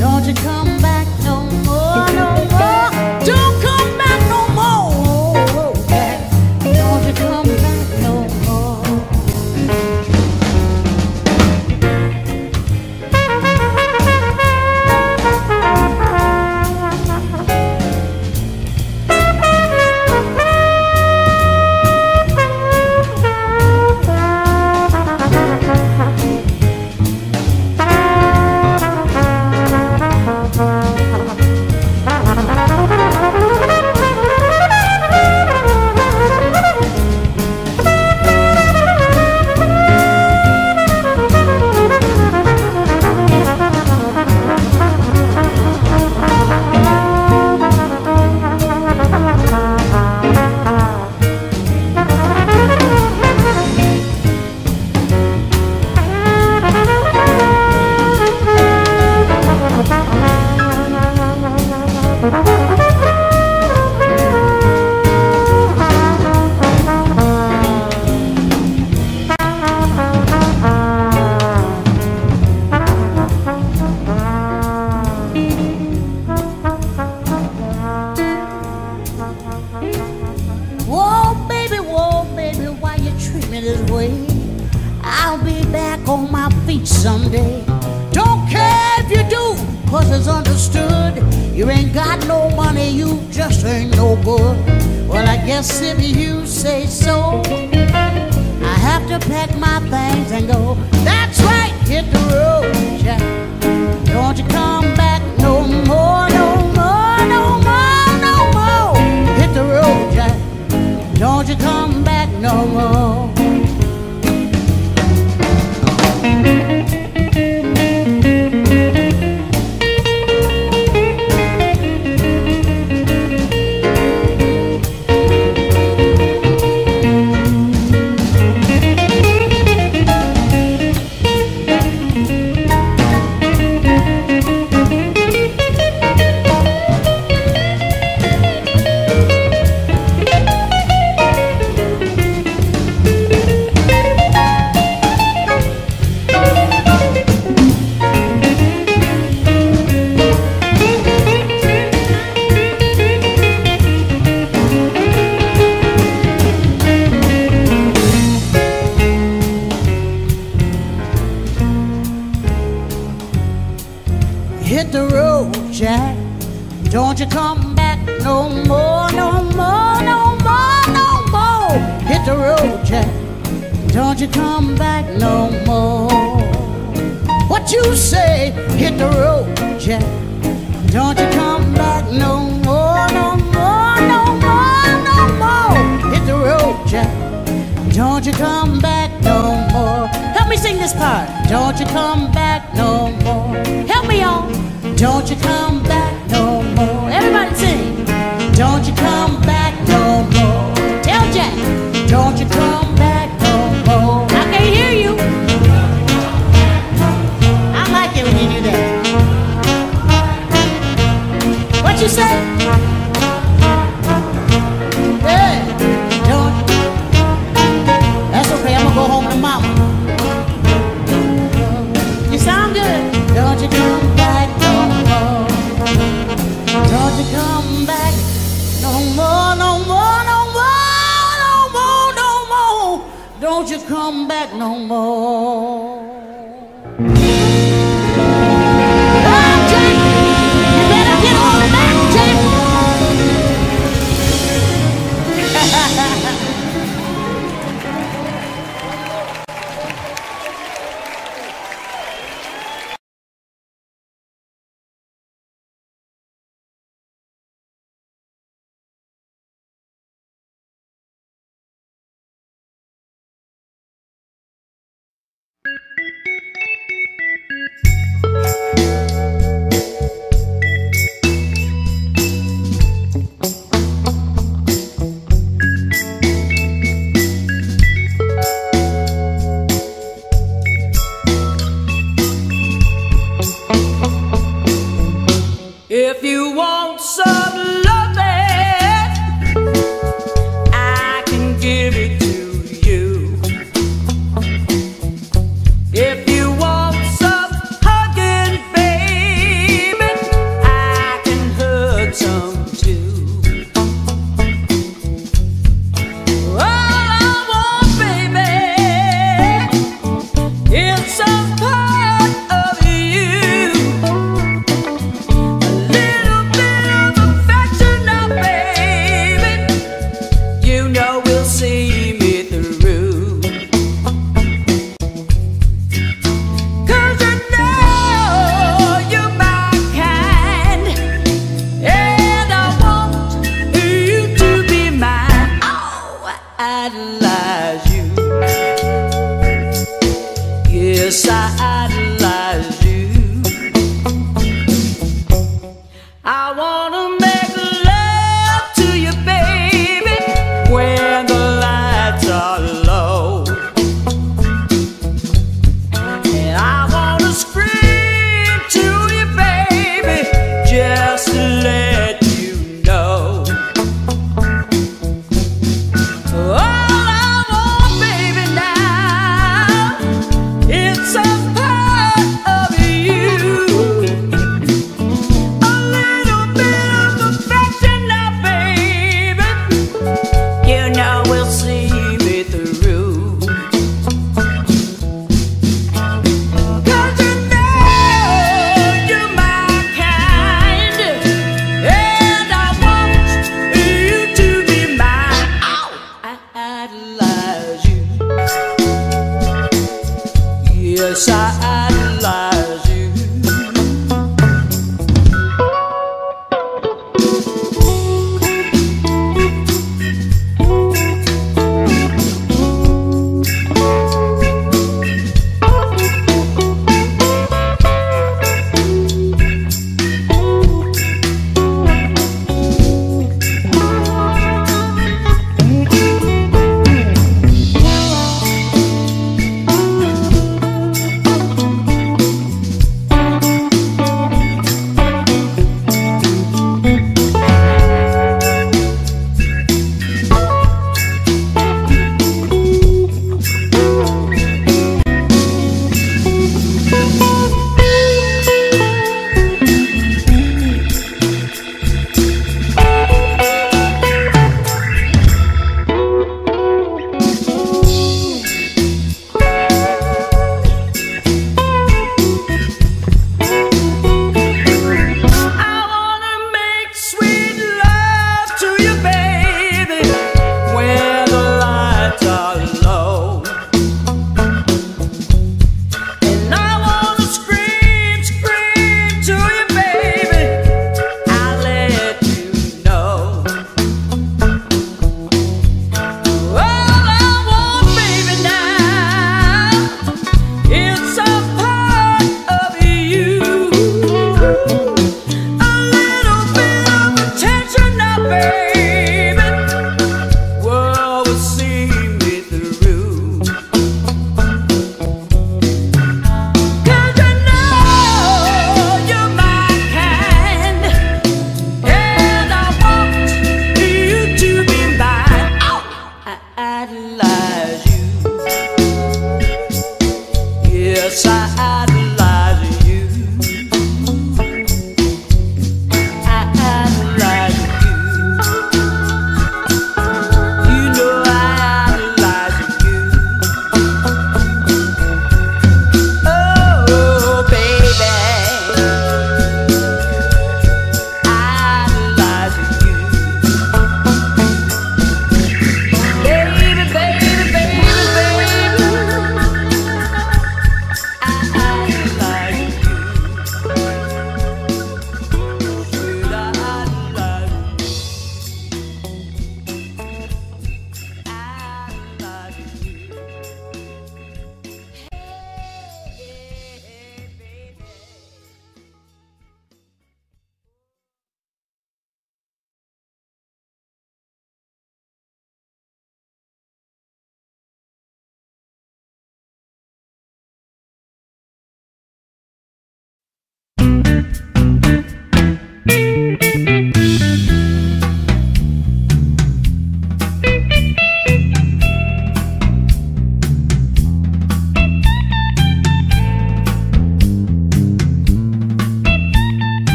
Don't you come back?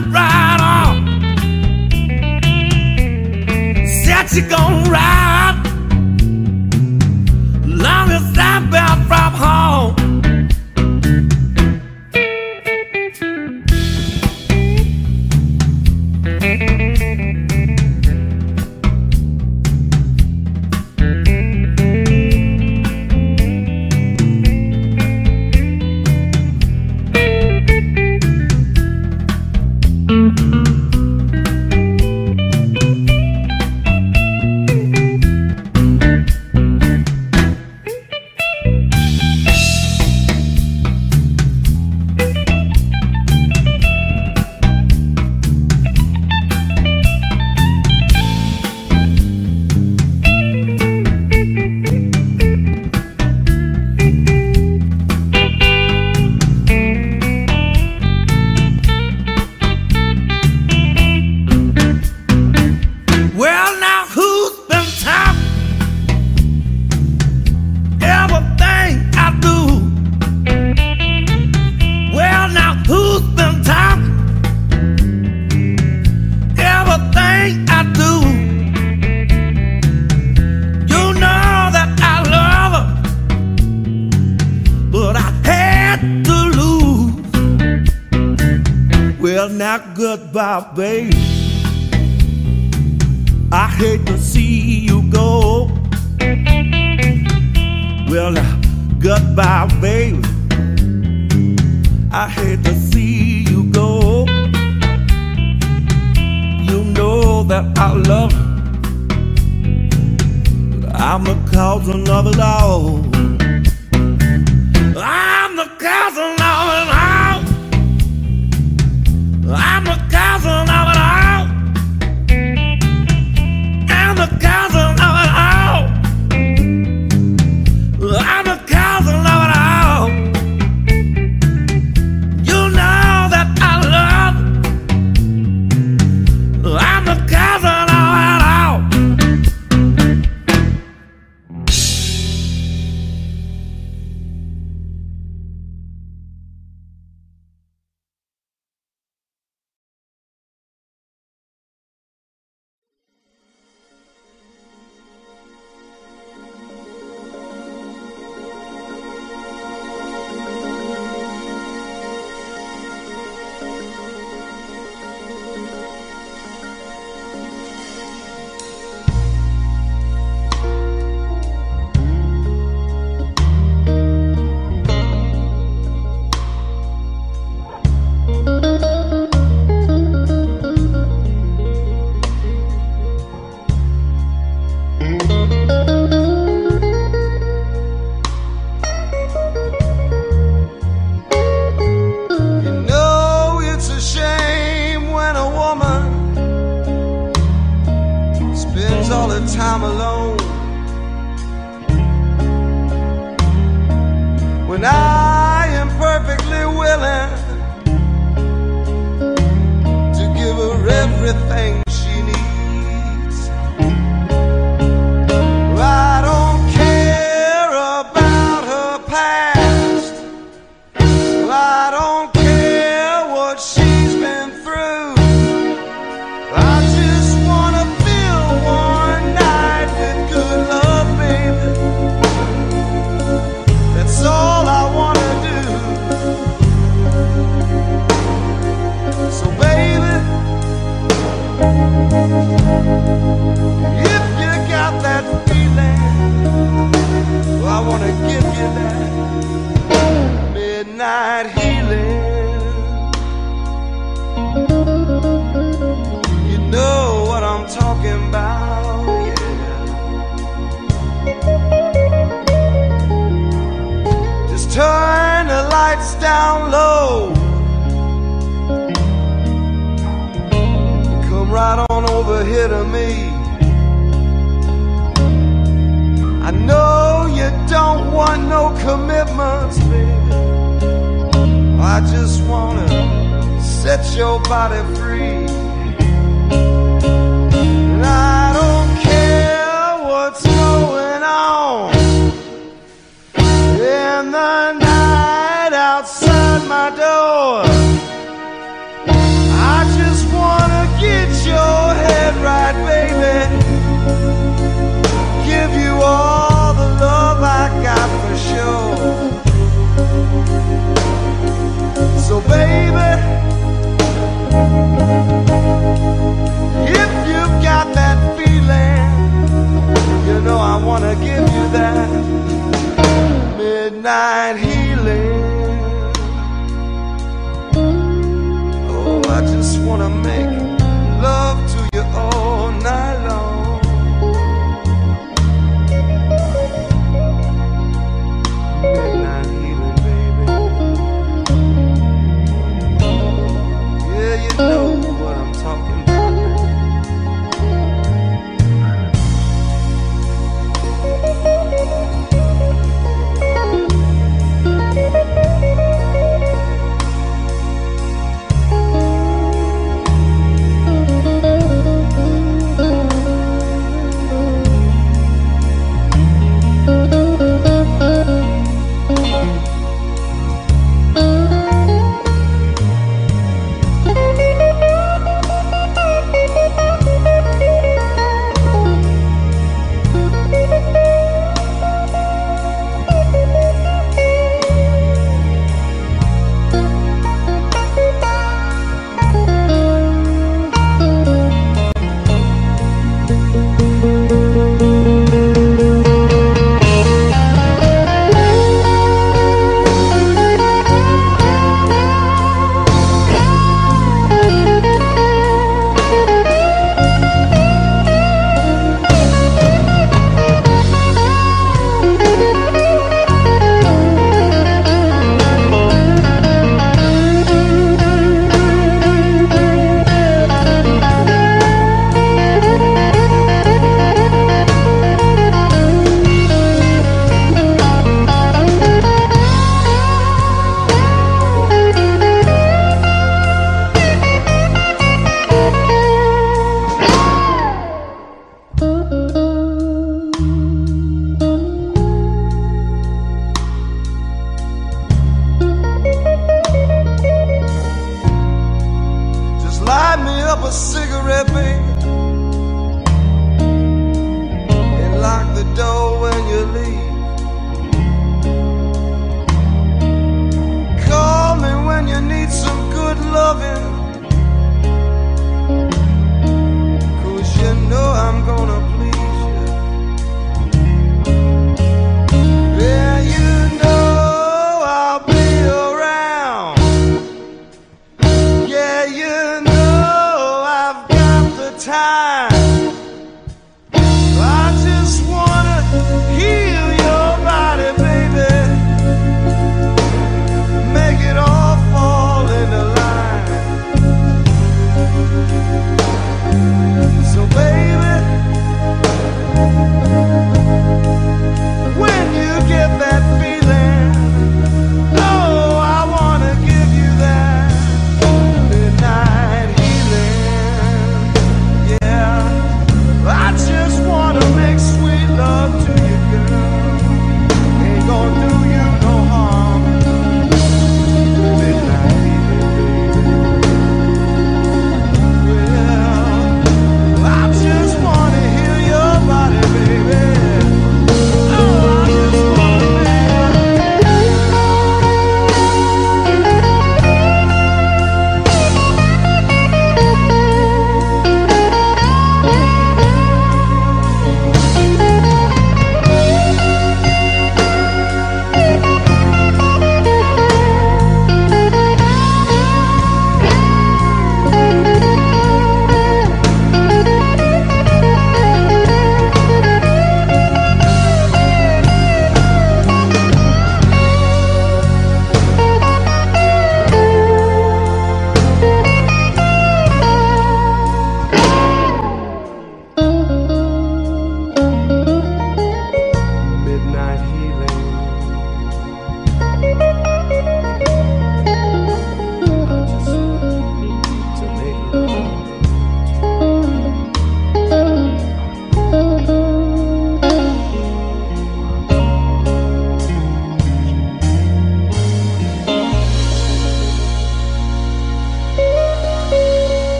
hop right on. Said she gon' ride long as I'm from home.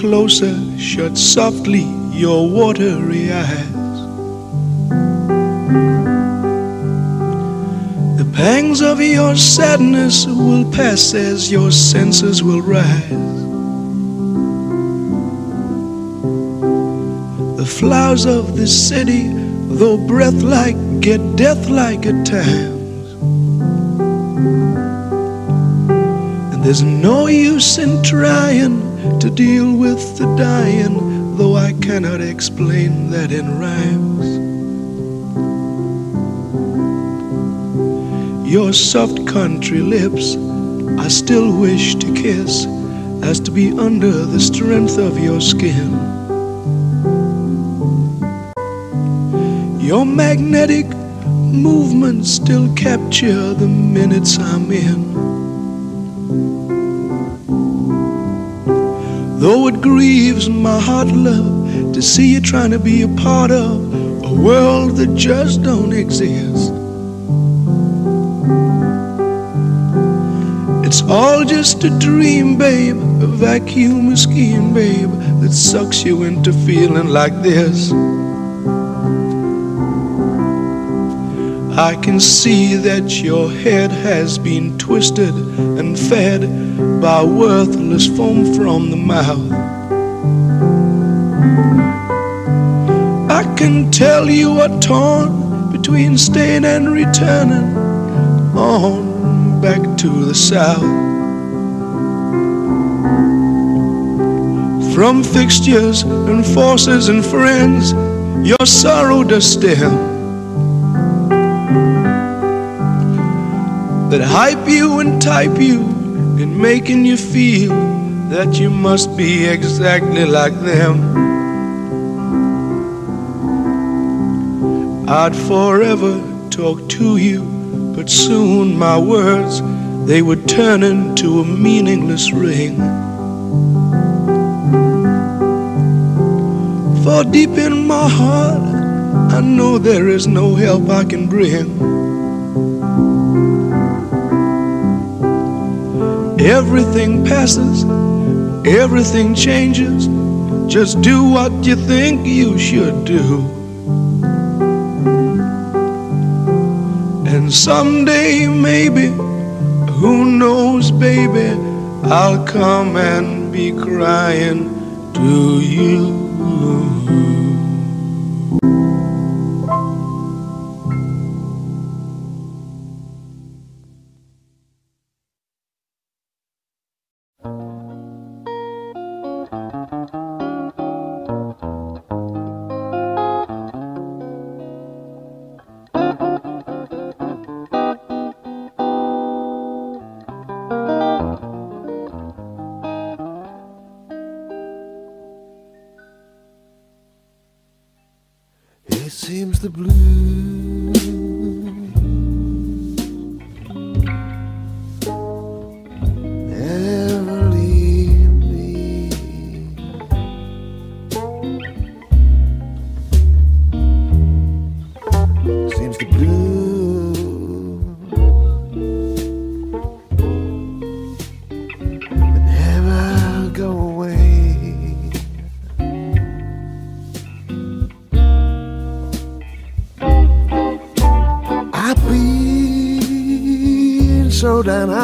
Closer, shut softly your watery eyes. The pangs of your sadness will pass as your senses will rise. The flowers of the city, though breath like, get death like at times. And there's no use in trying to deal with the dying, though I cannot explain that in rhymes. Your soft country lips I still wish to kiss as to be under the strength of your skin. Your magnetic movements still capture the minutes I'm in. Though it grieves my heart, love, to see you trying to be a part of a world that just don't exist. It's all just a dream, babe, a vacuum scheme, babe, that sucks you into feeling like this. I can see that your head has been twisted and fed by worthless foam from the mouth. I can tell you are torn between staying and returning on back to the south. From fixtures and forces and friends, your sorrow does stem. that hype you and type you and making you feel that you must be exactly like them. I'd forever talk to you, but soon my words they would turn into a meaningless ring. For deep in my heart, I know there is no help I can bring. Everything passes, everything changes. Just do what you think you should do. And someday, maybe, who knows, baby, I'll come and be crying to you. Been so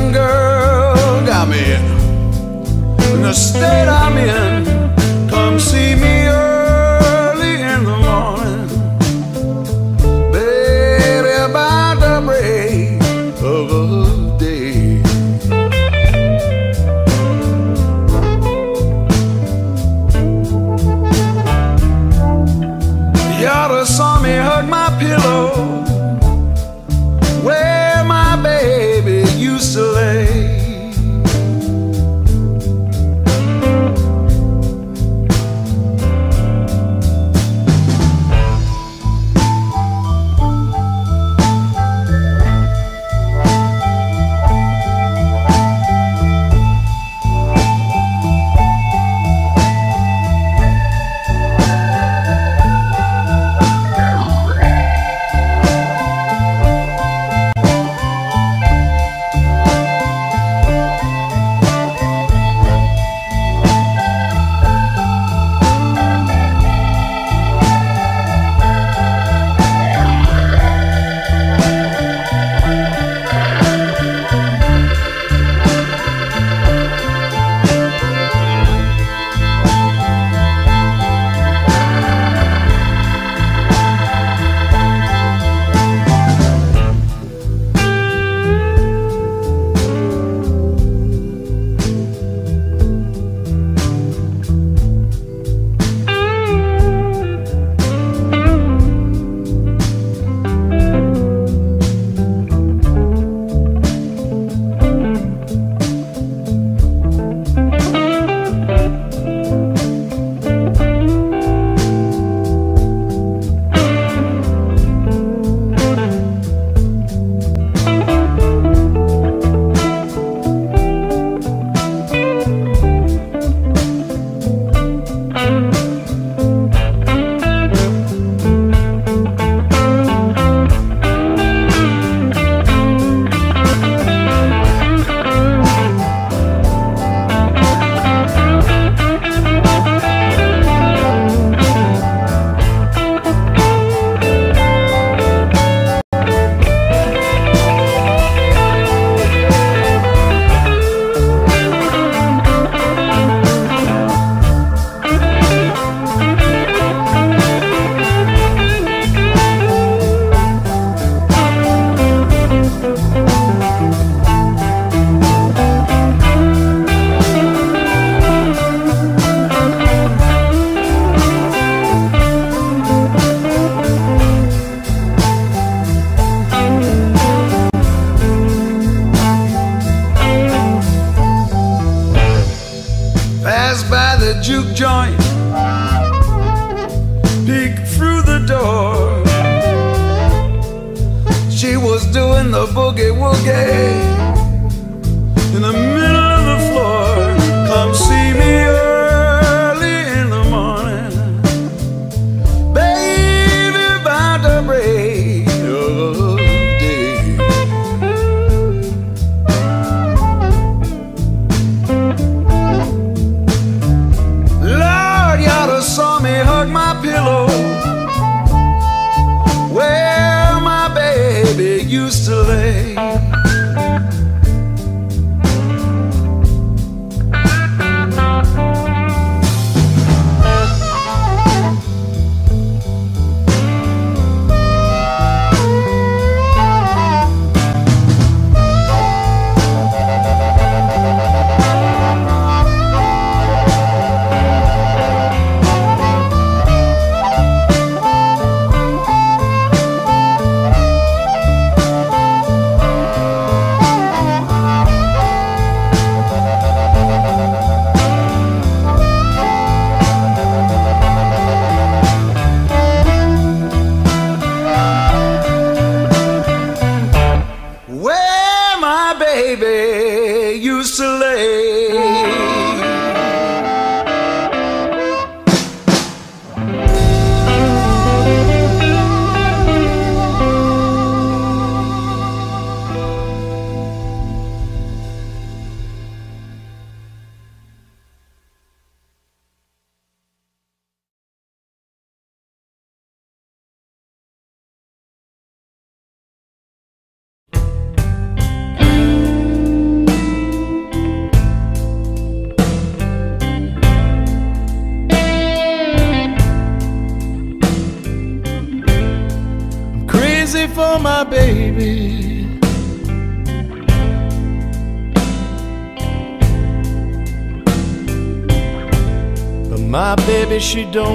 young girl got me in the state I'm in. She don't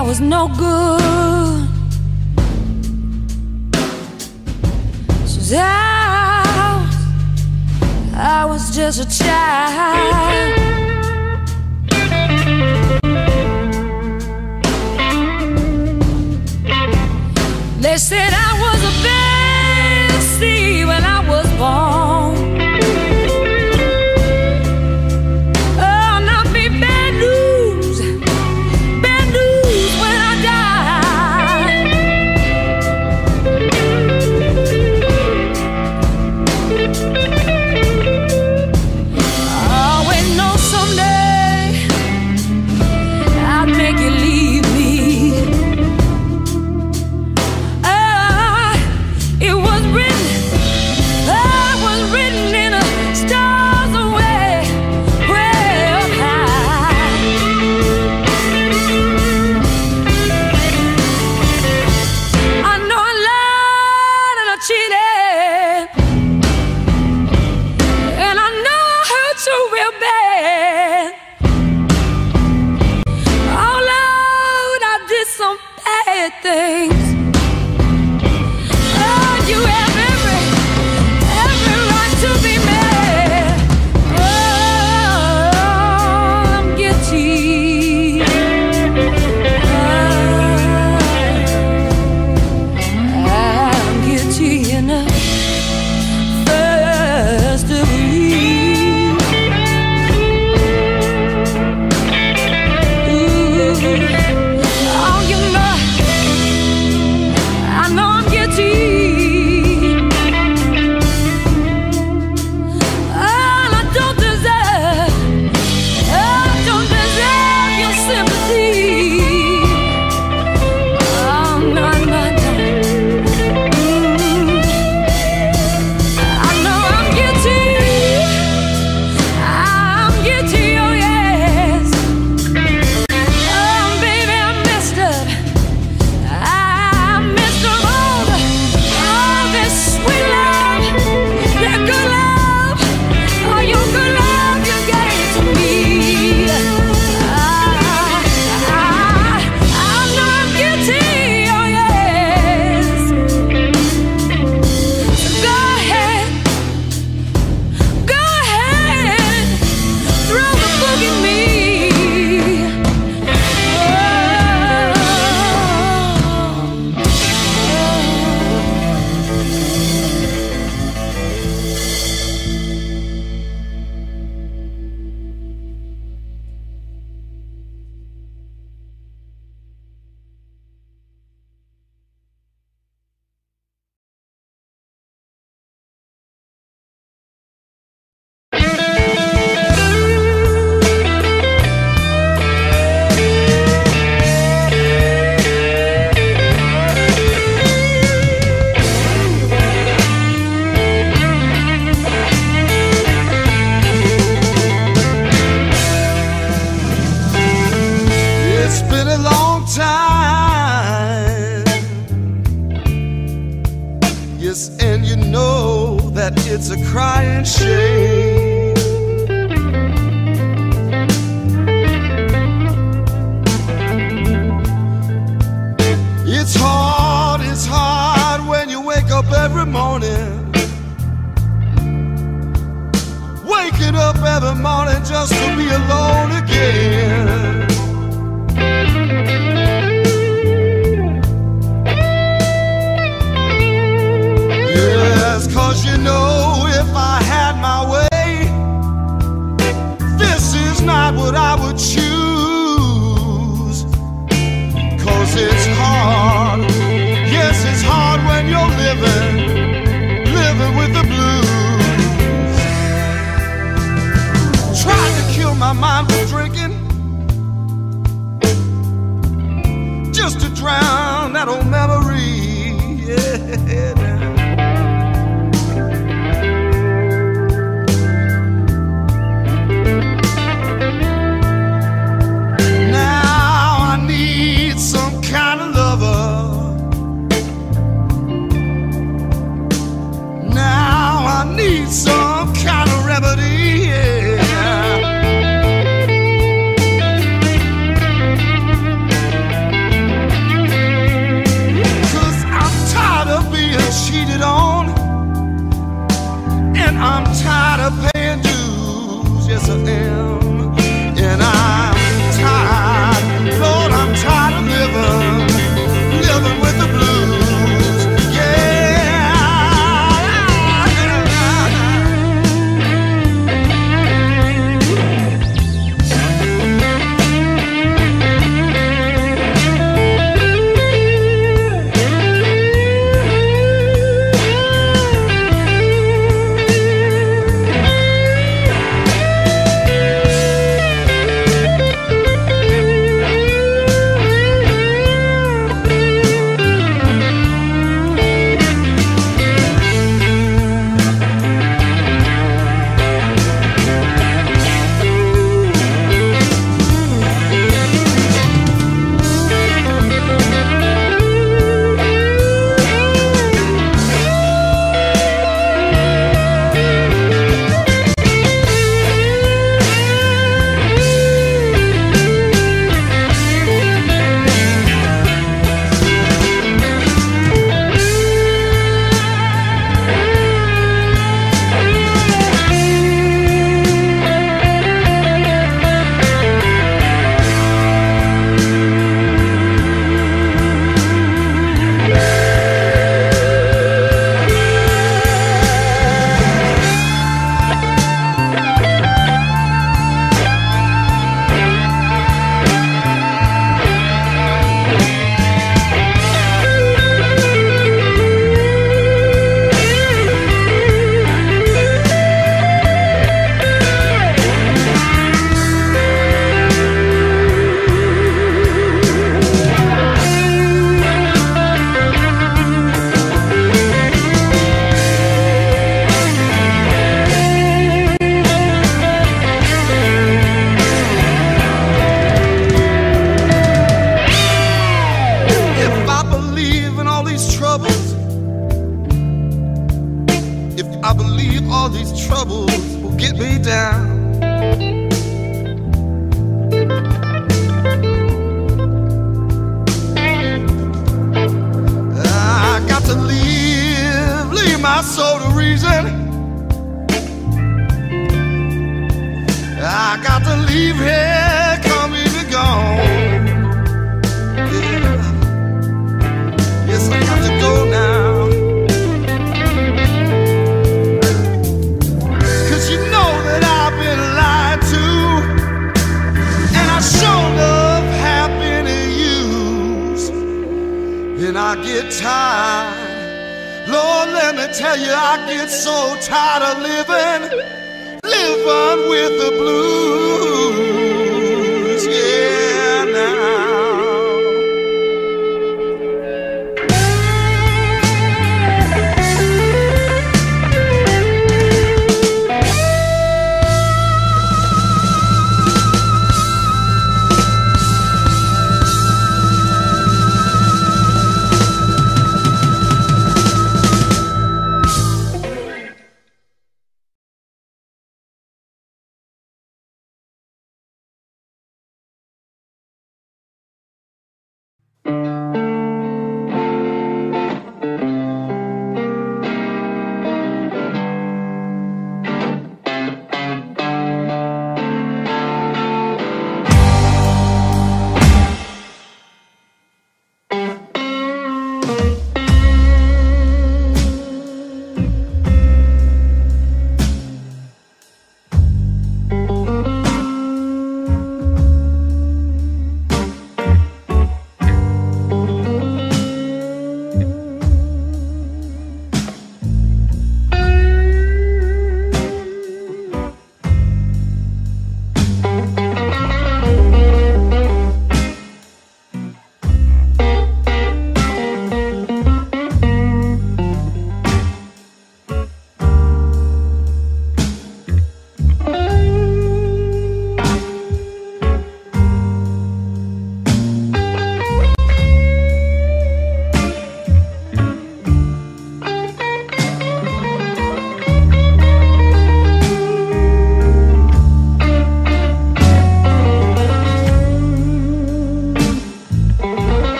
I was no good.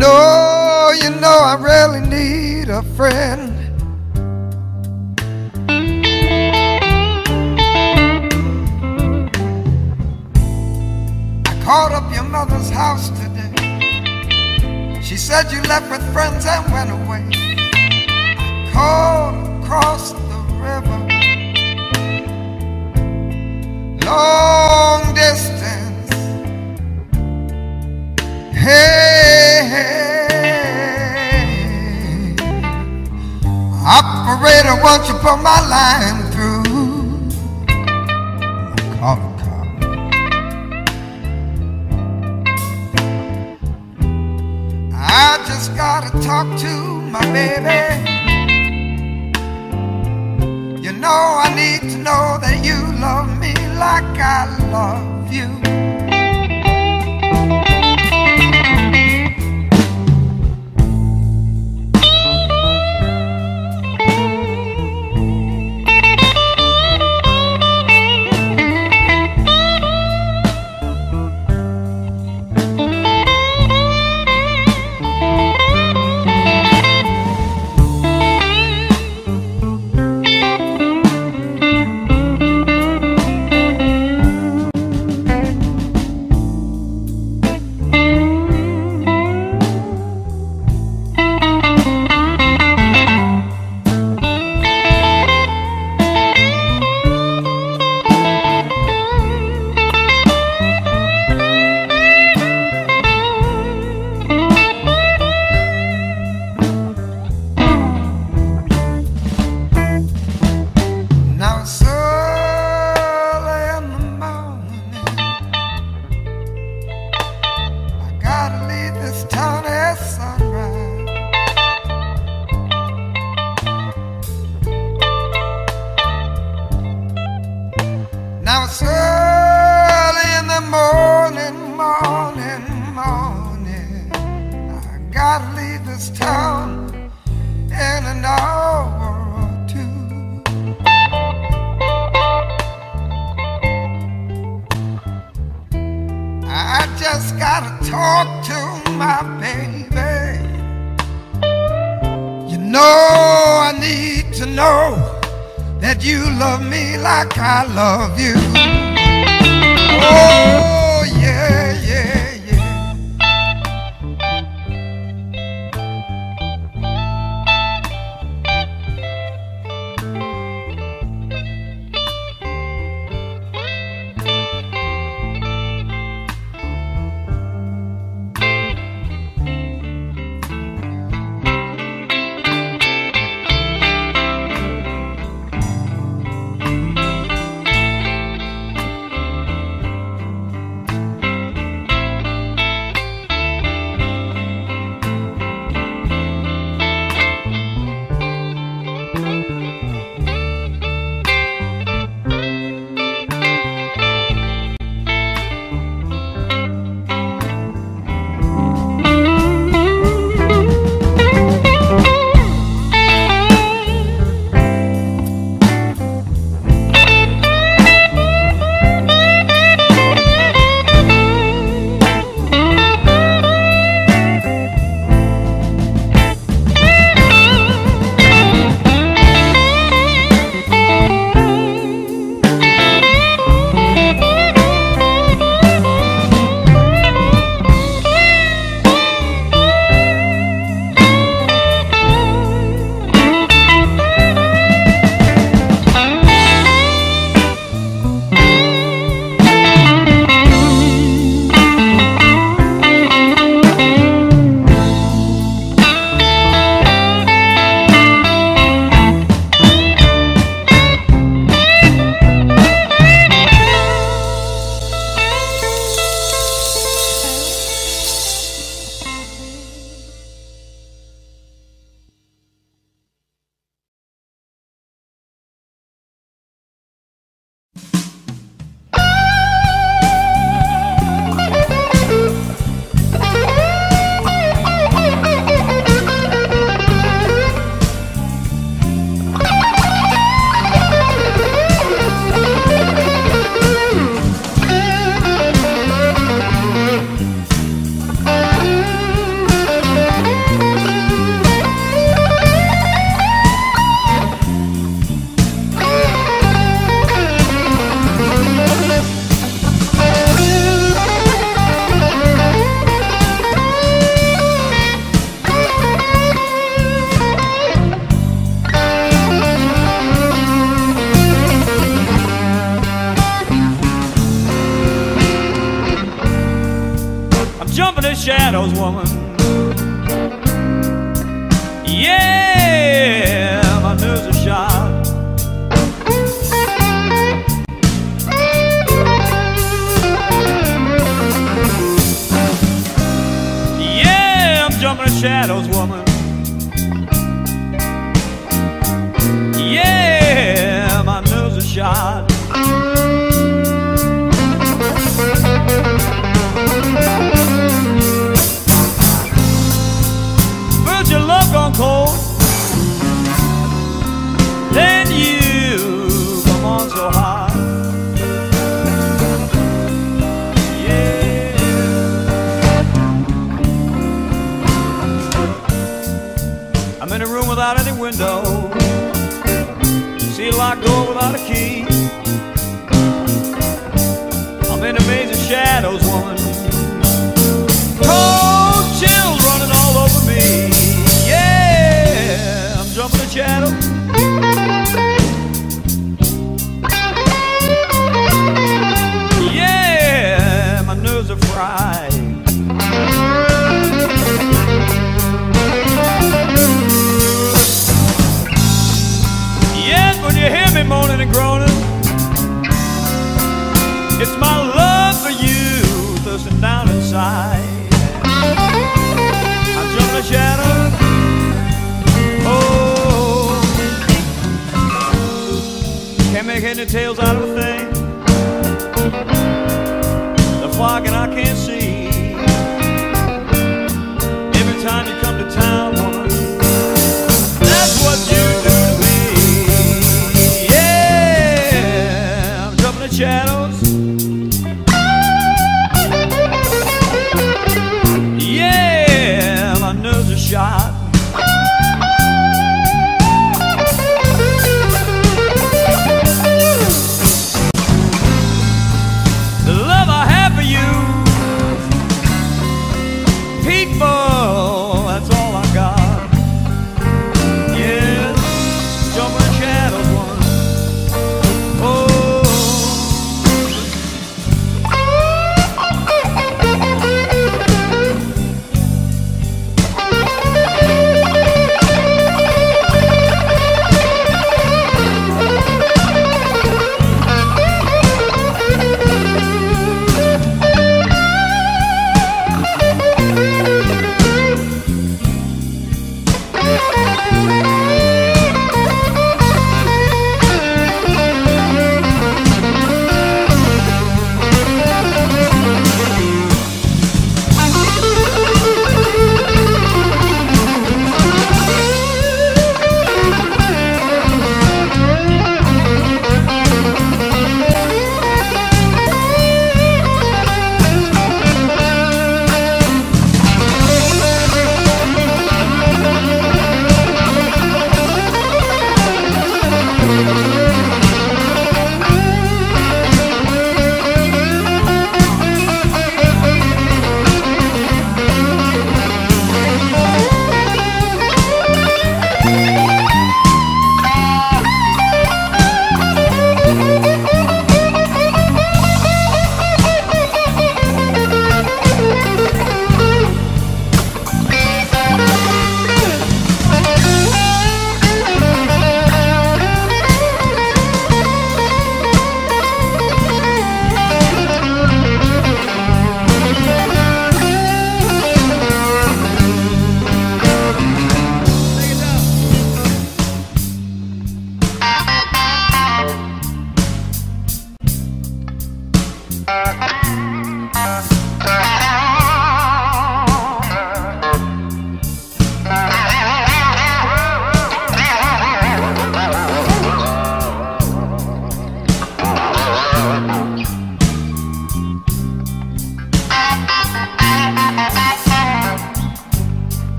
Know, you know, I really need a friend. I called up your mother's house today. She said you left with friends and went away. I called across the river long distance. Hey, operator, won't you put my line through? Call a car. I just gotta talk to my baby. You know I need to know that you love me like I love you.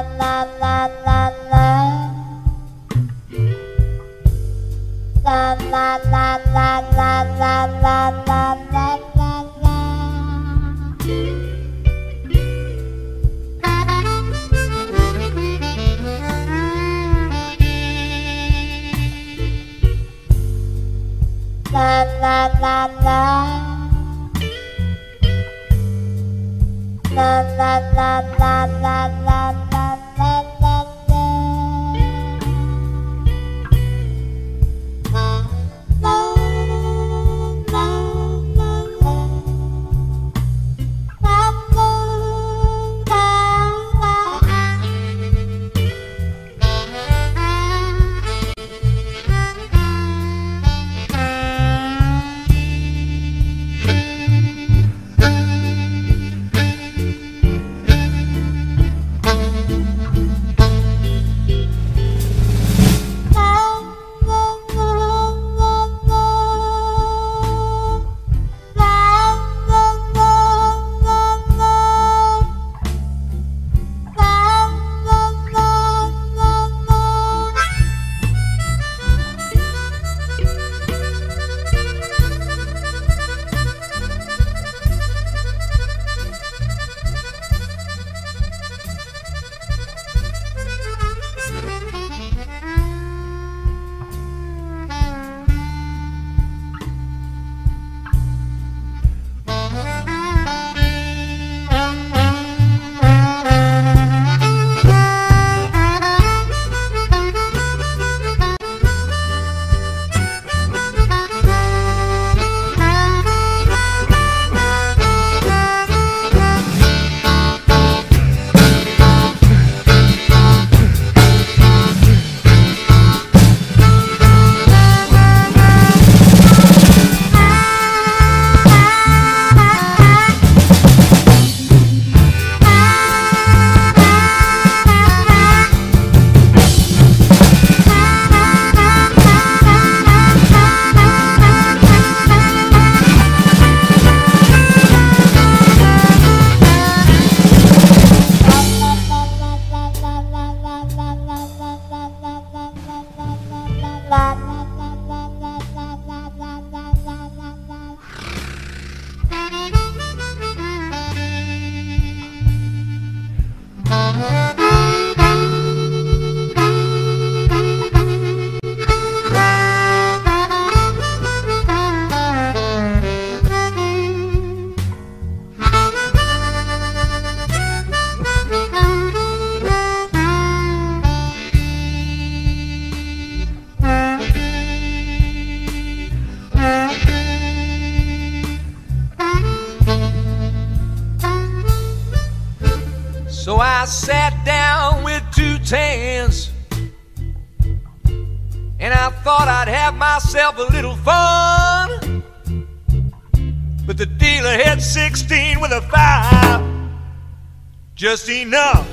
La la la la Just enough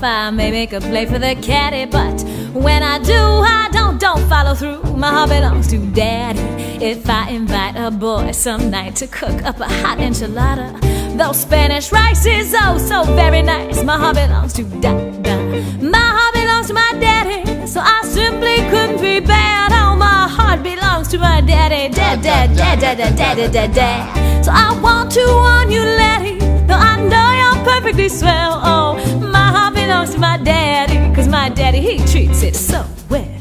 game I may make a play for the caddy, but when I do, I don't don't follow through. My heart belongs to daddy. If I invite a boy some night to cook up a hot enchilada, those Spanish rice is oh so very nice. My heart belongs to daddy. My heart belongs to my daddy, so I simply couldn't be bad. Oh, my heart belongs to my daddy, dad, dad, dad, dad, dad, dad, dad, dad. So I want to warn you, Letty, though I know you're perfectly swell. Oh, my heart belongs to my daddy, cause my daddy, he treats it so well.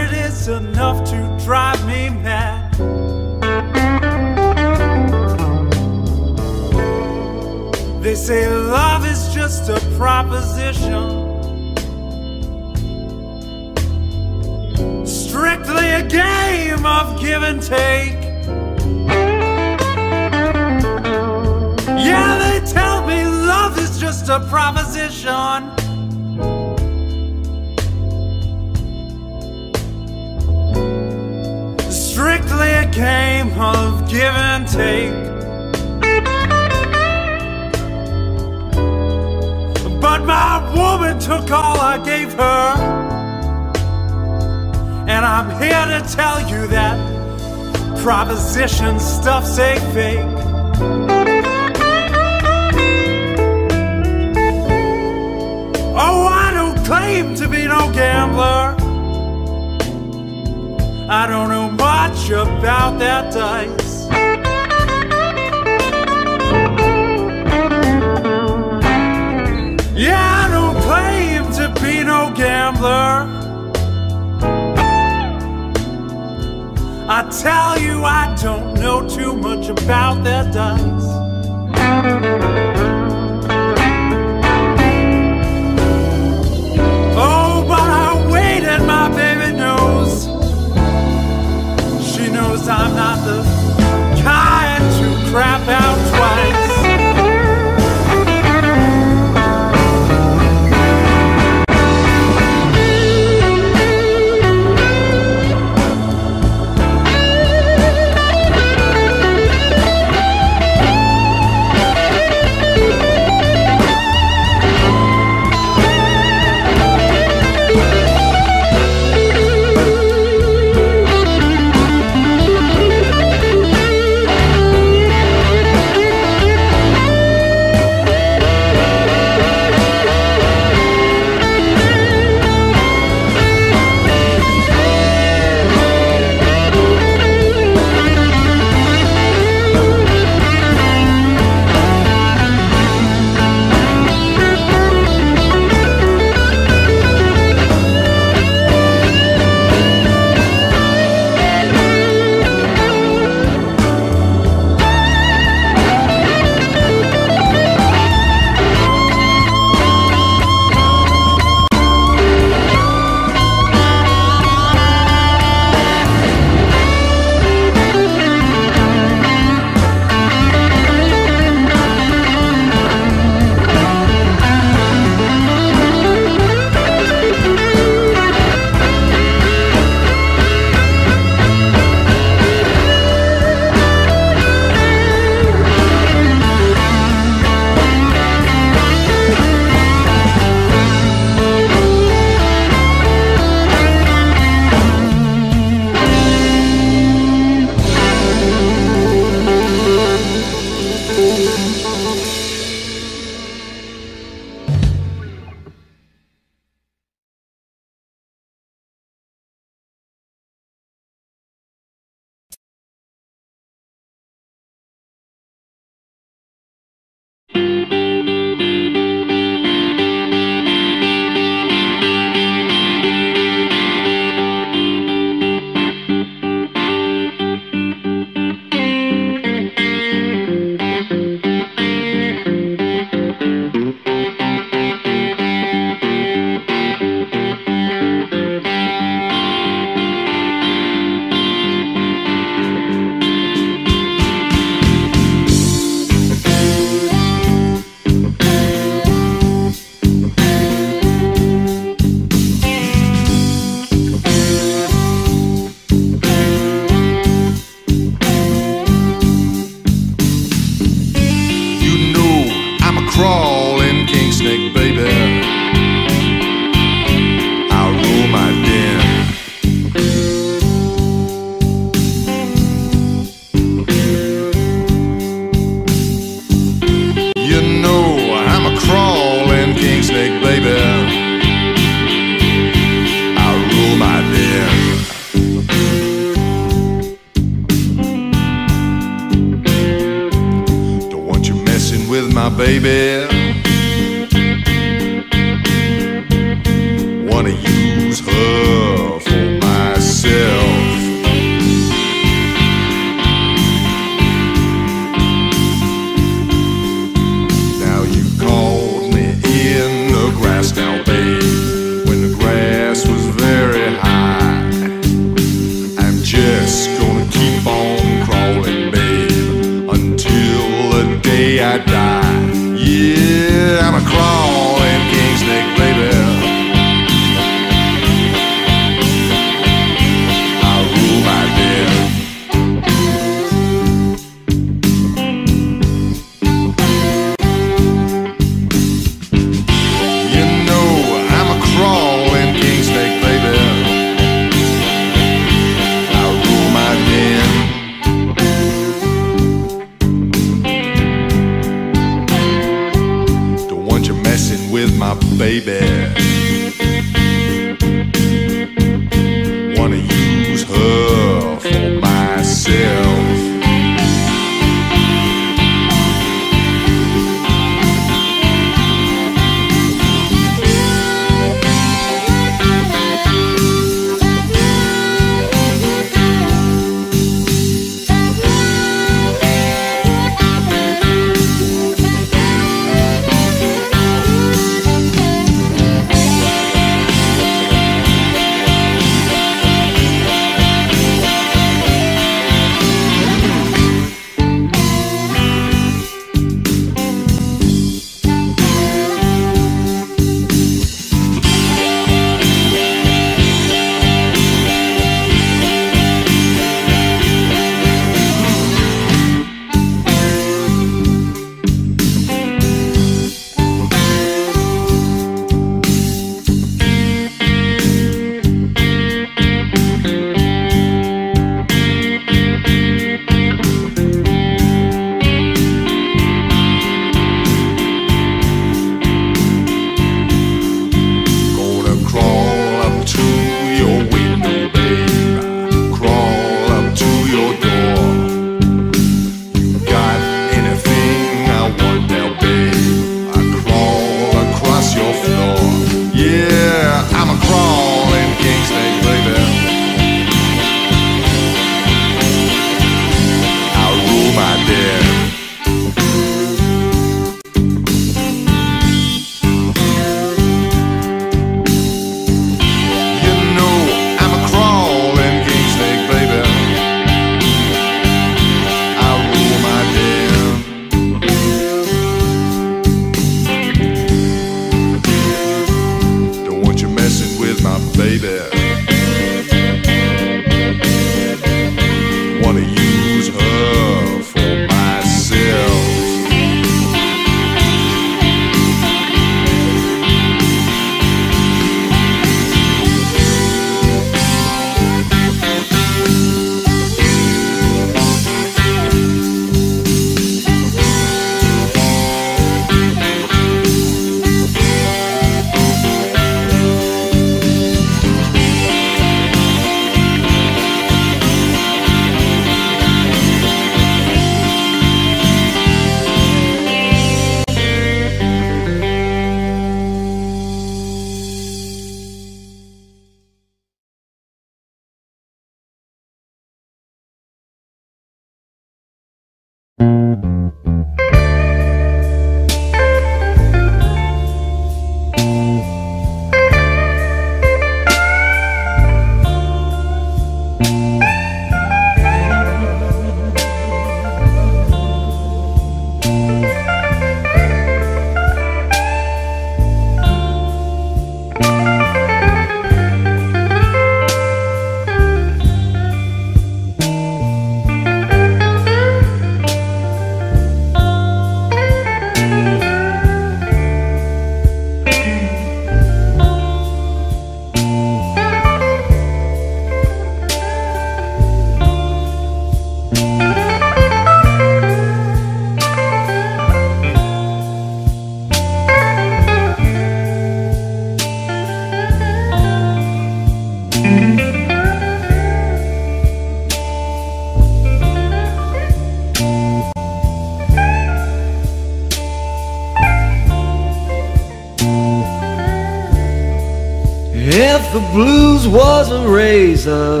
Razor,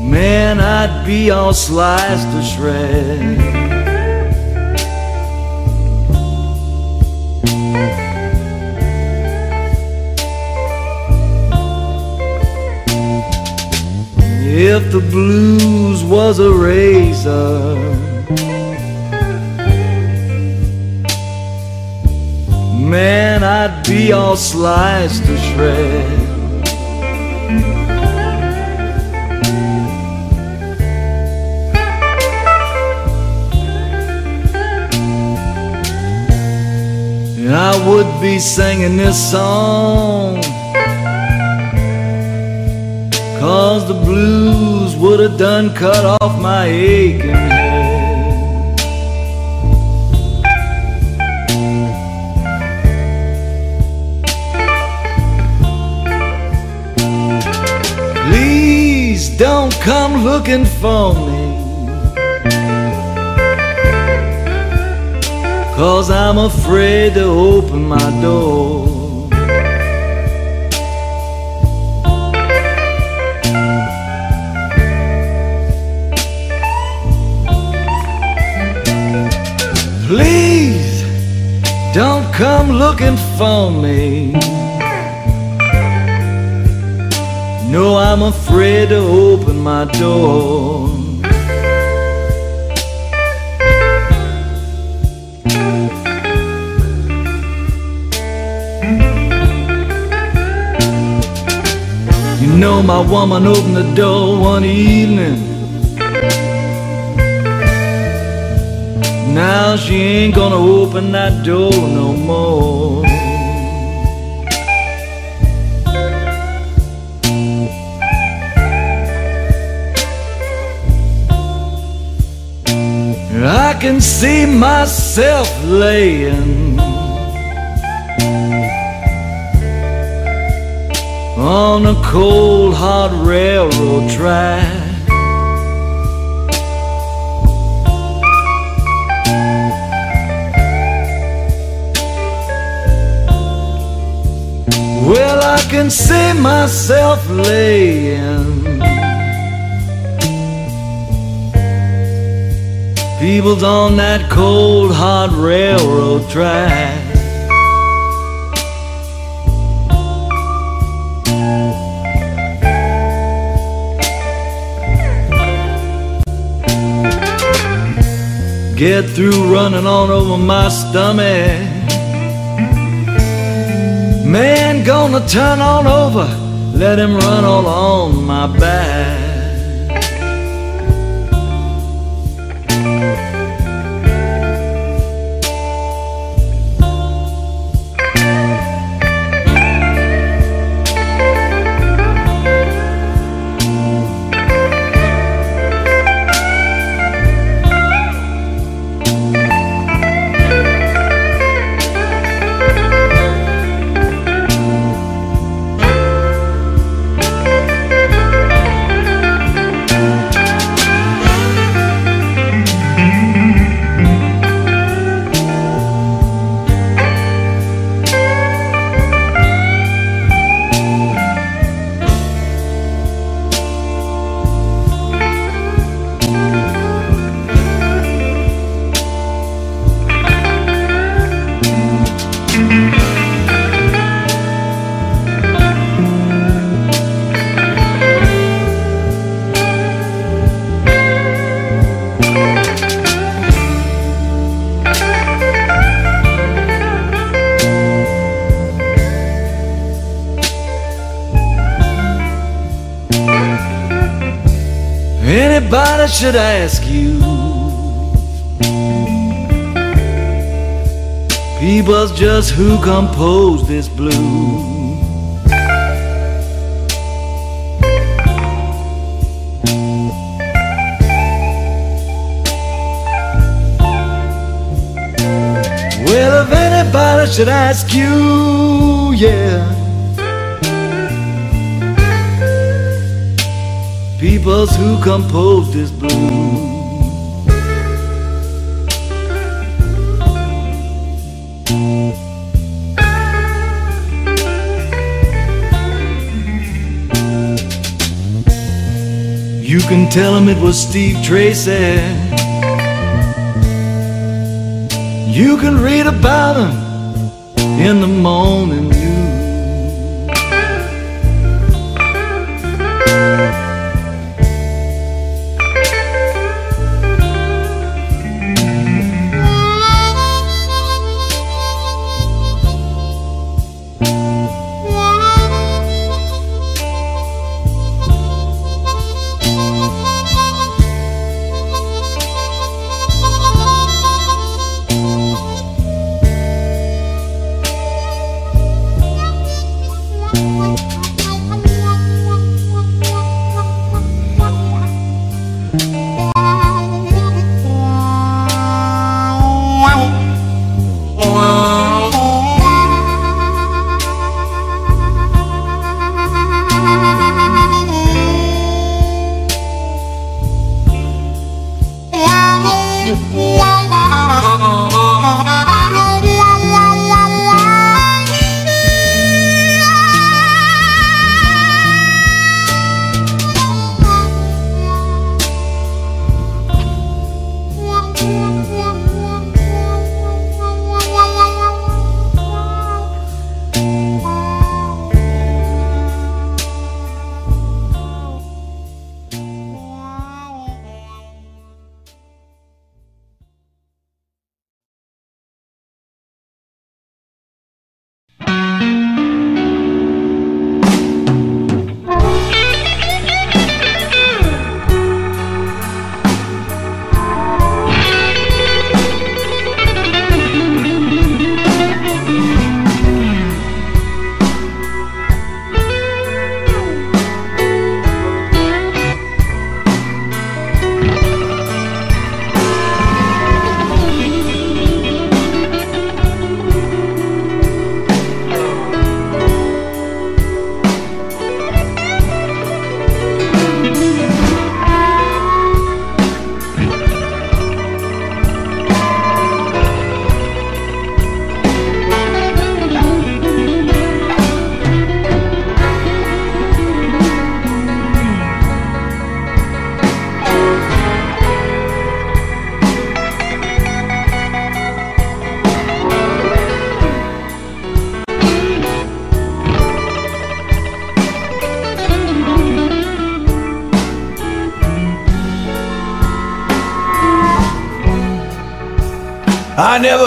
man, I'd be all sliced to shreds. If the blues was a razor, all sliced to shreds. I would be singing this song Cause the blues would have done cut off my aching don't come looking for me Cause I'm afraid to open my door Please don't come looking for me. No, I'm afraid to open my door. You know, my woman opened the door one evening. Now she ain't gonna open that door no more. Can see myself laying on a cold, hot railroad track. Well, I can see myself laying. People's on that cold, hot railroad track. Get through running on over my stomach. Man, gonna turn on over, let him run all on my back. Should ask you. People's just who composed this blues. Well, if anybody should ask you, yeah. peoples who compose this blues. You can tell him it was Steve Tracy. You can read about him in the morning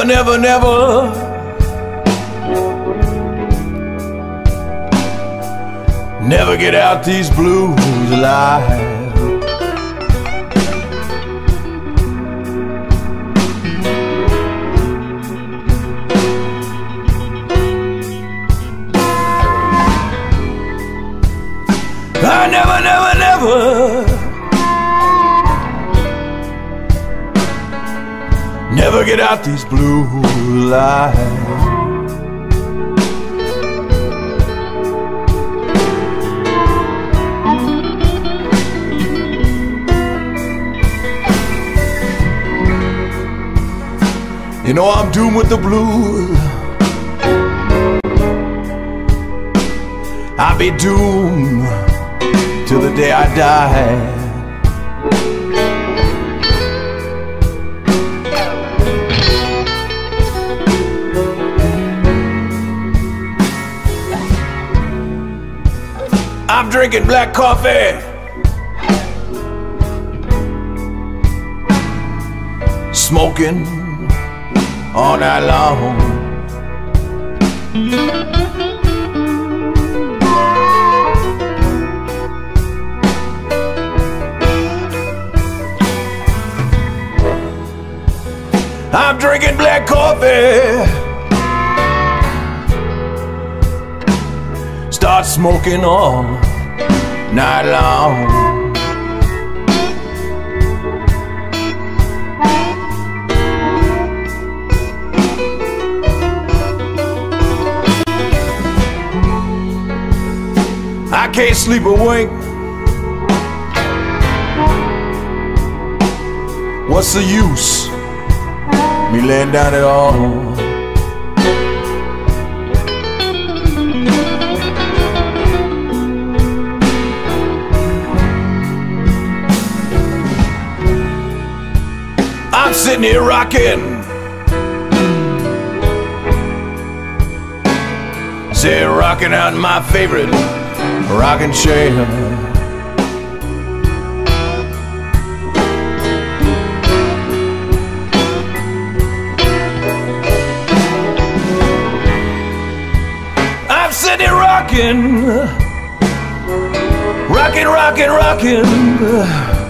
never, never, never. Never get out these blues alive Get out these blue lights You know I'm doomed with the blues. I'll be doomed till the day I die. Drinking black coffee. Smoking all night long. I'm drinking black coffee. Start smoking all night long. I can't sleep a wink. What's the use? Me laying down at all. Sitting here rocking. Say, rocking out in my favorite rocking chair. I'm sitting here rocking, rocking, rocking, rocking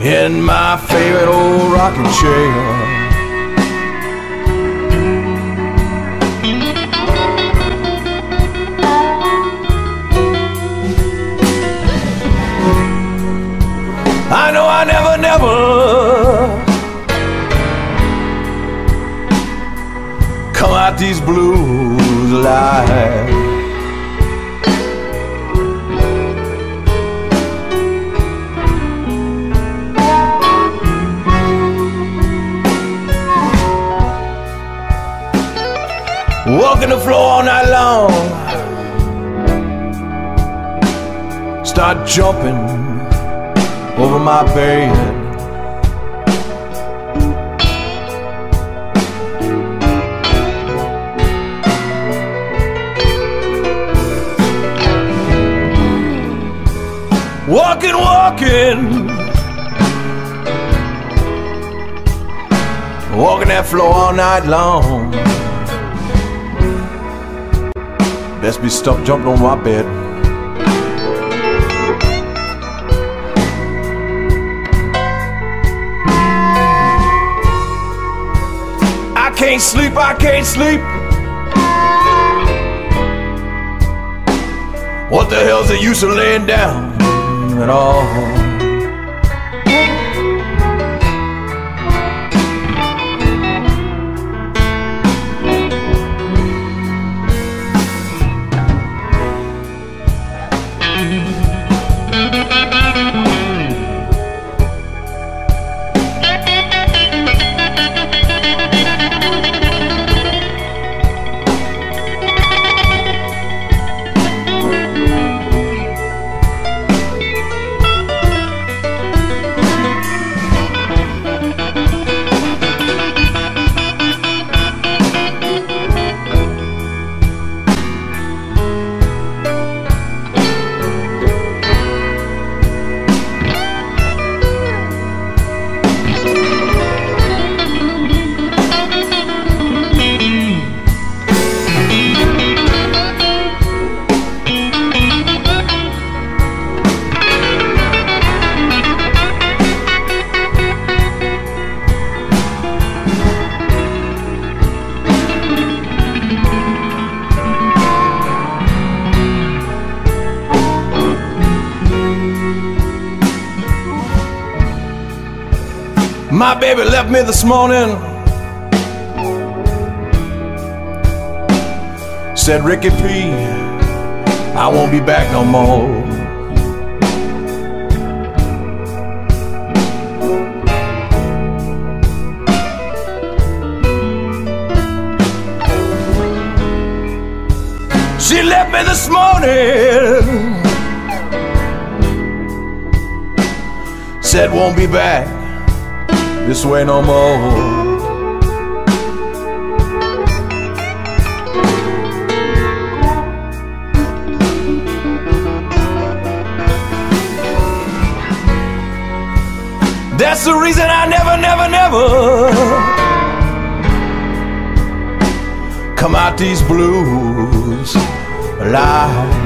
in my favorite old rocking chair. I know I never, never come out these blues alive. Floor all night long. Start jumping over my bed. Walking, walking. Walking that floor all night long. Best be stuck jumping on my bed. I can't sleep, I can't sleep. What the hell's the use of laying down at all? Left me this morning. Said, Ricky P, I won't be back no more. She left me this morning. Said, won't be back this way no more. That's the reason I never, never, never come out these blues alive.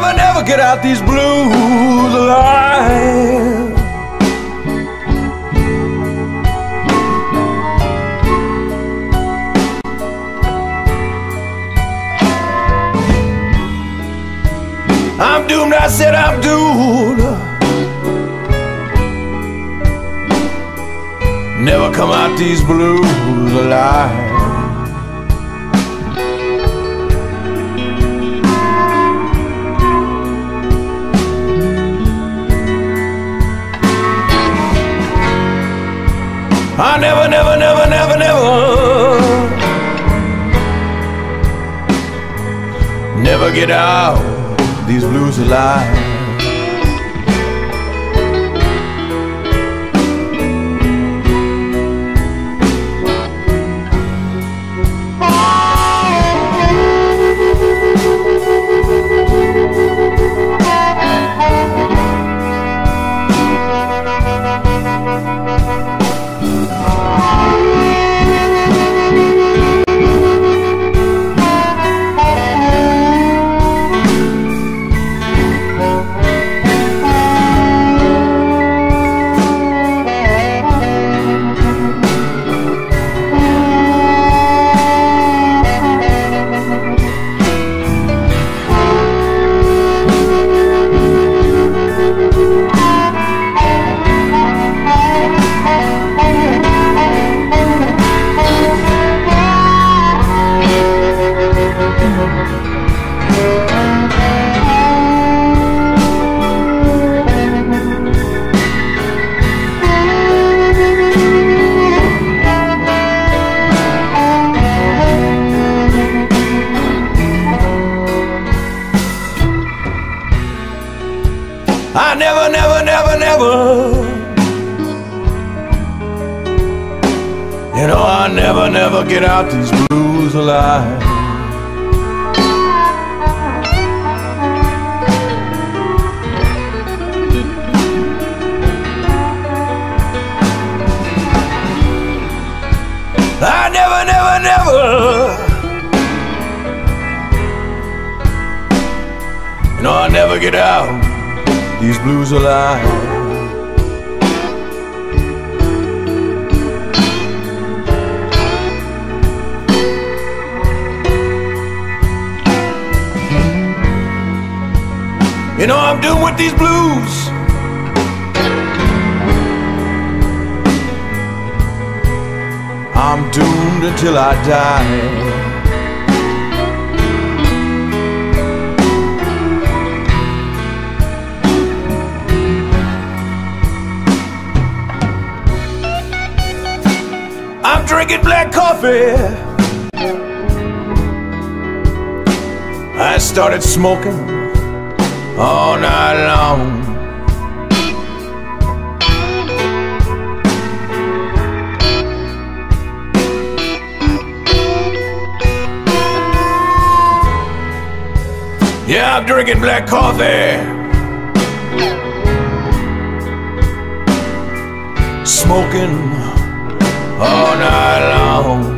Never, never get out these blues alive. I'm doomed, I said I'm doomed. Never come out these blues alive. get out these blues alive. I started smoking all night long. Yeah, I'm drinking black coffee. Smoking all night long.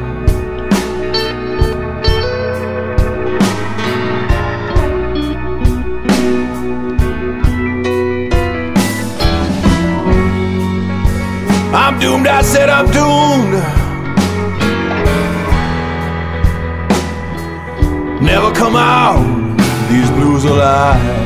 I'm doomed, I said I'm doomed. Never come out, these blues alive.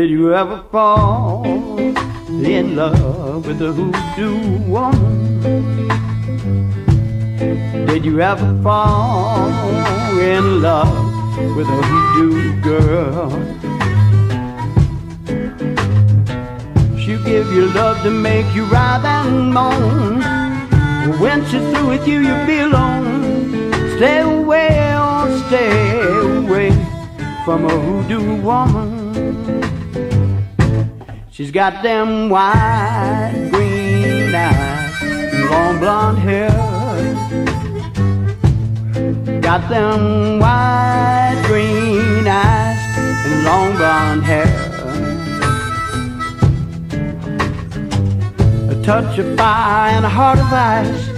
Did you ever fall in love with a hoodoo woman? Did you ever fall in love with a hoodoo girl? She'll give you love to make you writhe and moan. When she's through with you, you'll be alone. Stay away, oh, stay away from a hoodoo woman. She's got them wide green eyes long blonde hair. Got them wide green eyes and long blonde hair. A touch of fire and a heart of ice.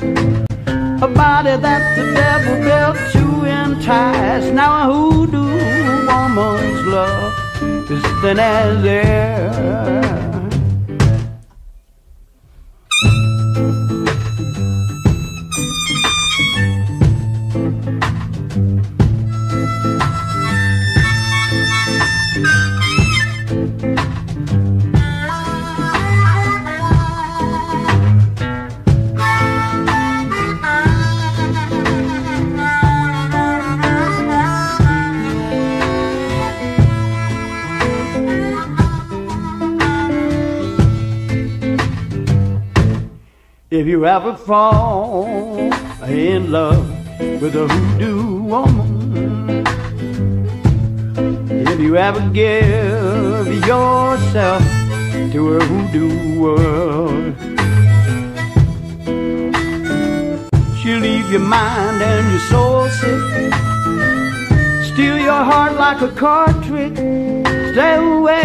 A body that the devil built to entice. Now a hoodoo woman's love is thin as air. You ever fall in love with a hoodoo woman, if you ever give yourself to a hoodoo world, she'll leave your mind and your soul sick, steal your heart like a card trick. Stay away,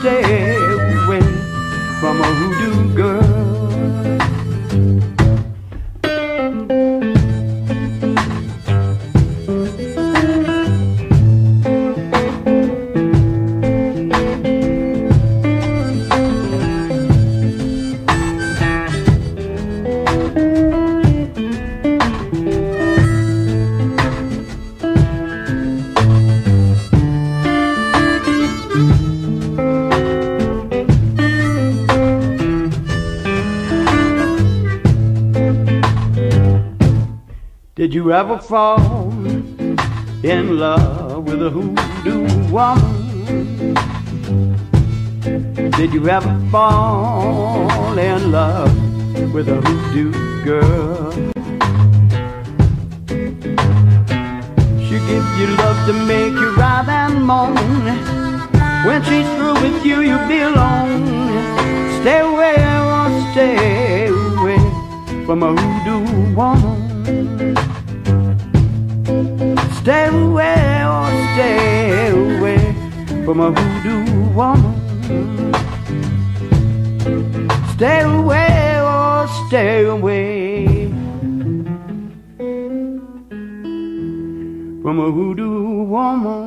stay away from a hoodoo ever fall in love with a hoodoo woman? Did you ever fall in love with a hoodoo girl? She gives you love to make you writhe and moan. When she's through with you, you'll be alone. Stay away, stay away from a hoodoo woman. Stay away, oh, stay away from a hoodoo woman. Stay away, oh, stay away from a hoodoo woman.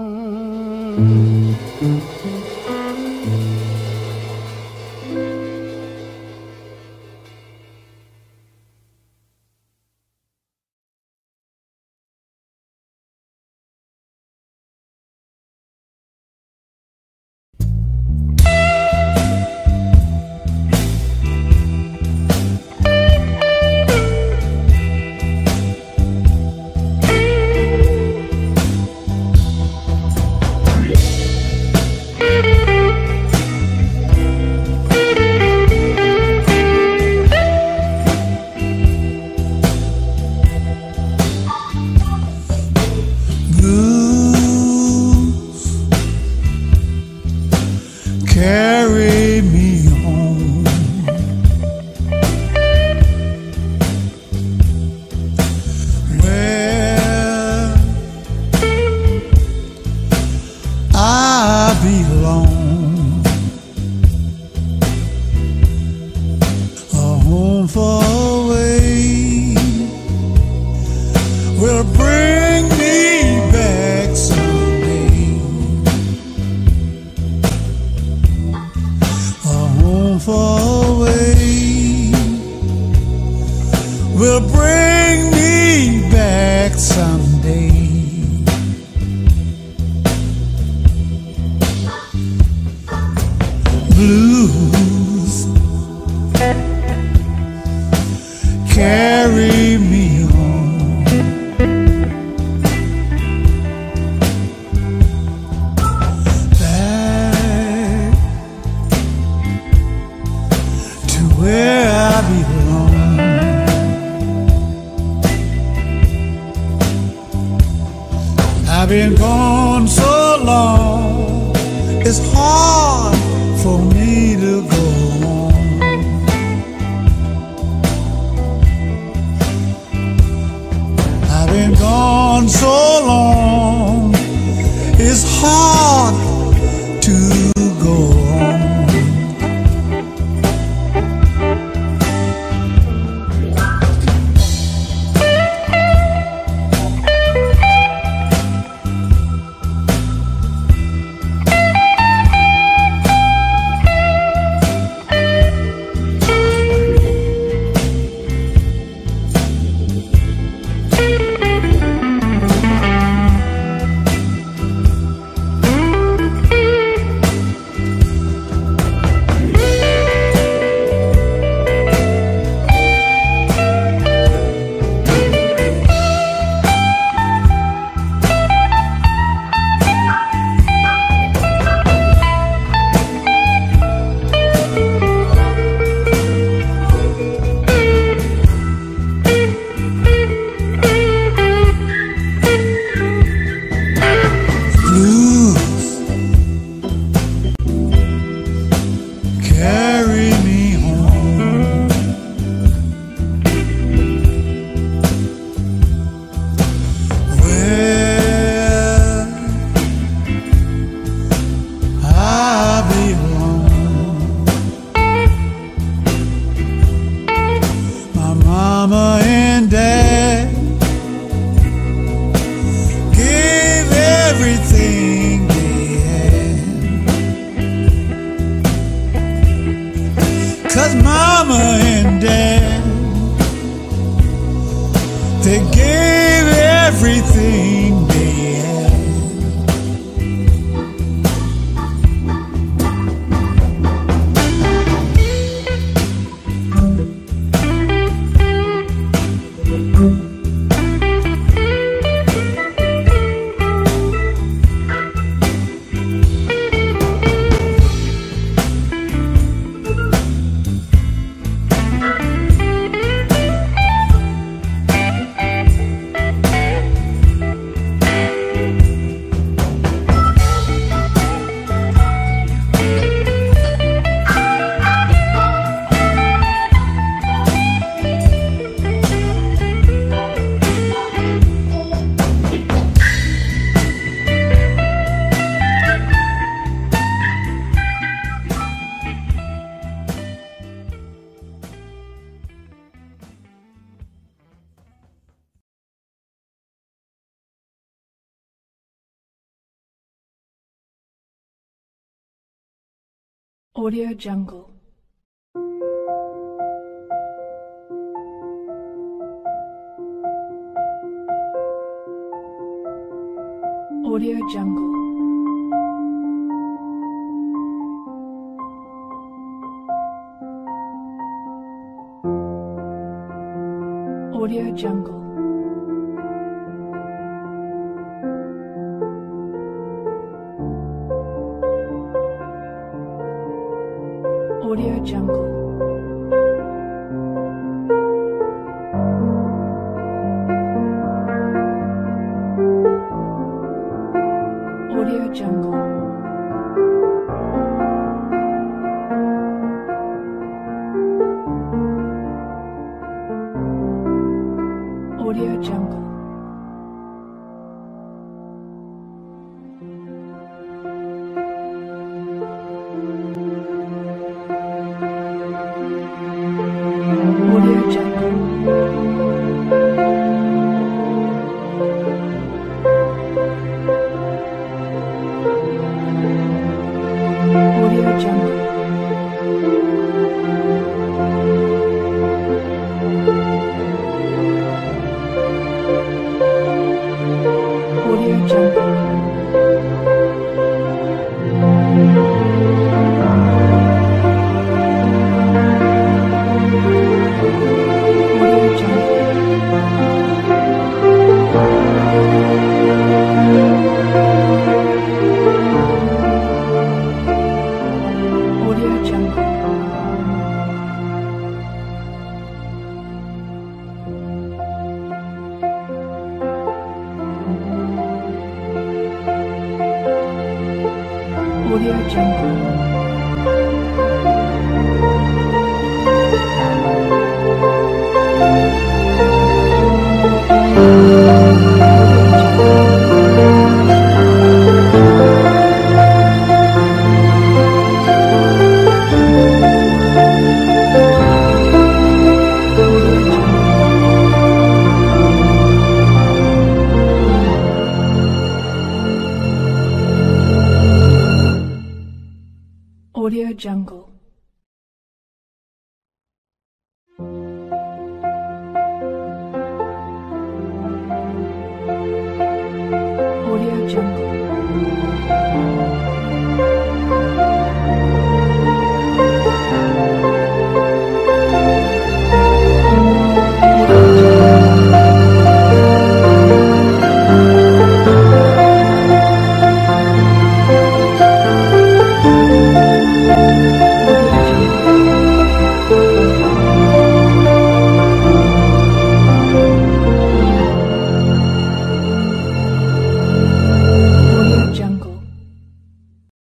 Audio Jungle.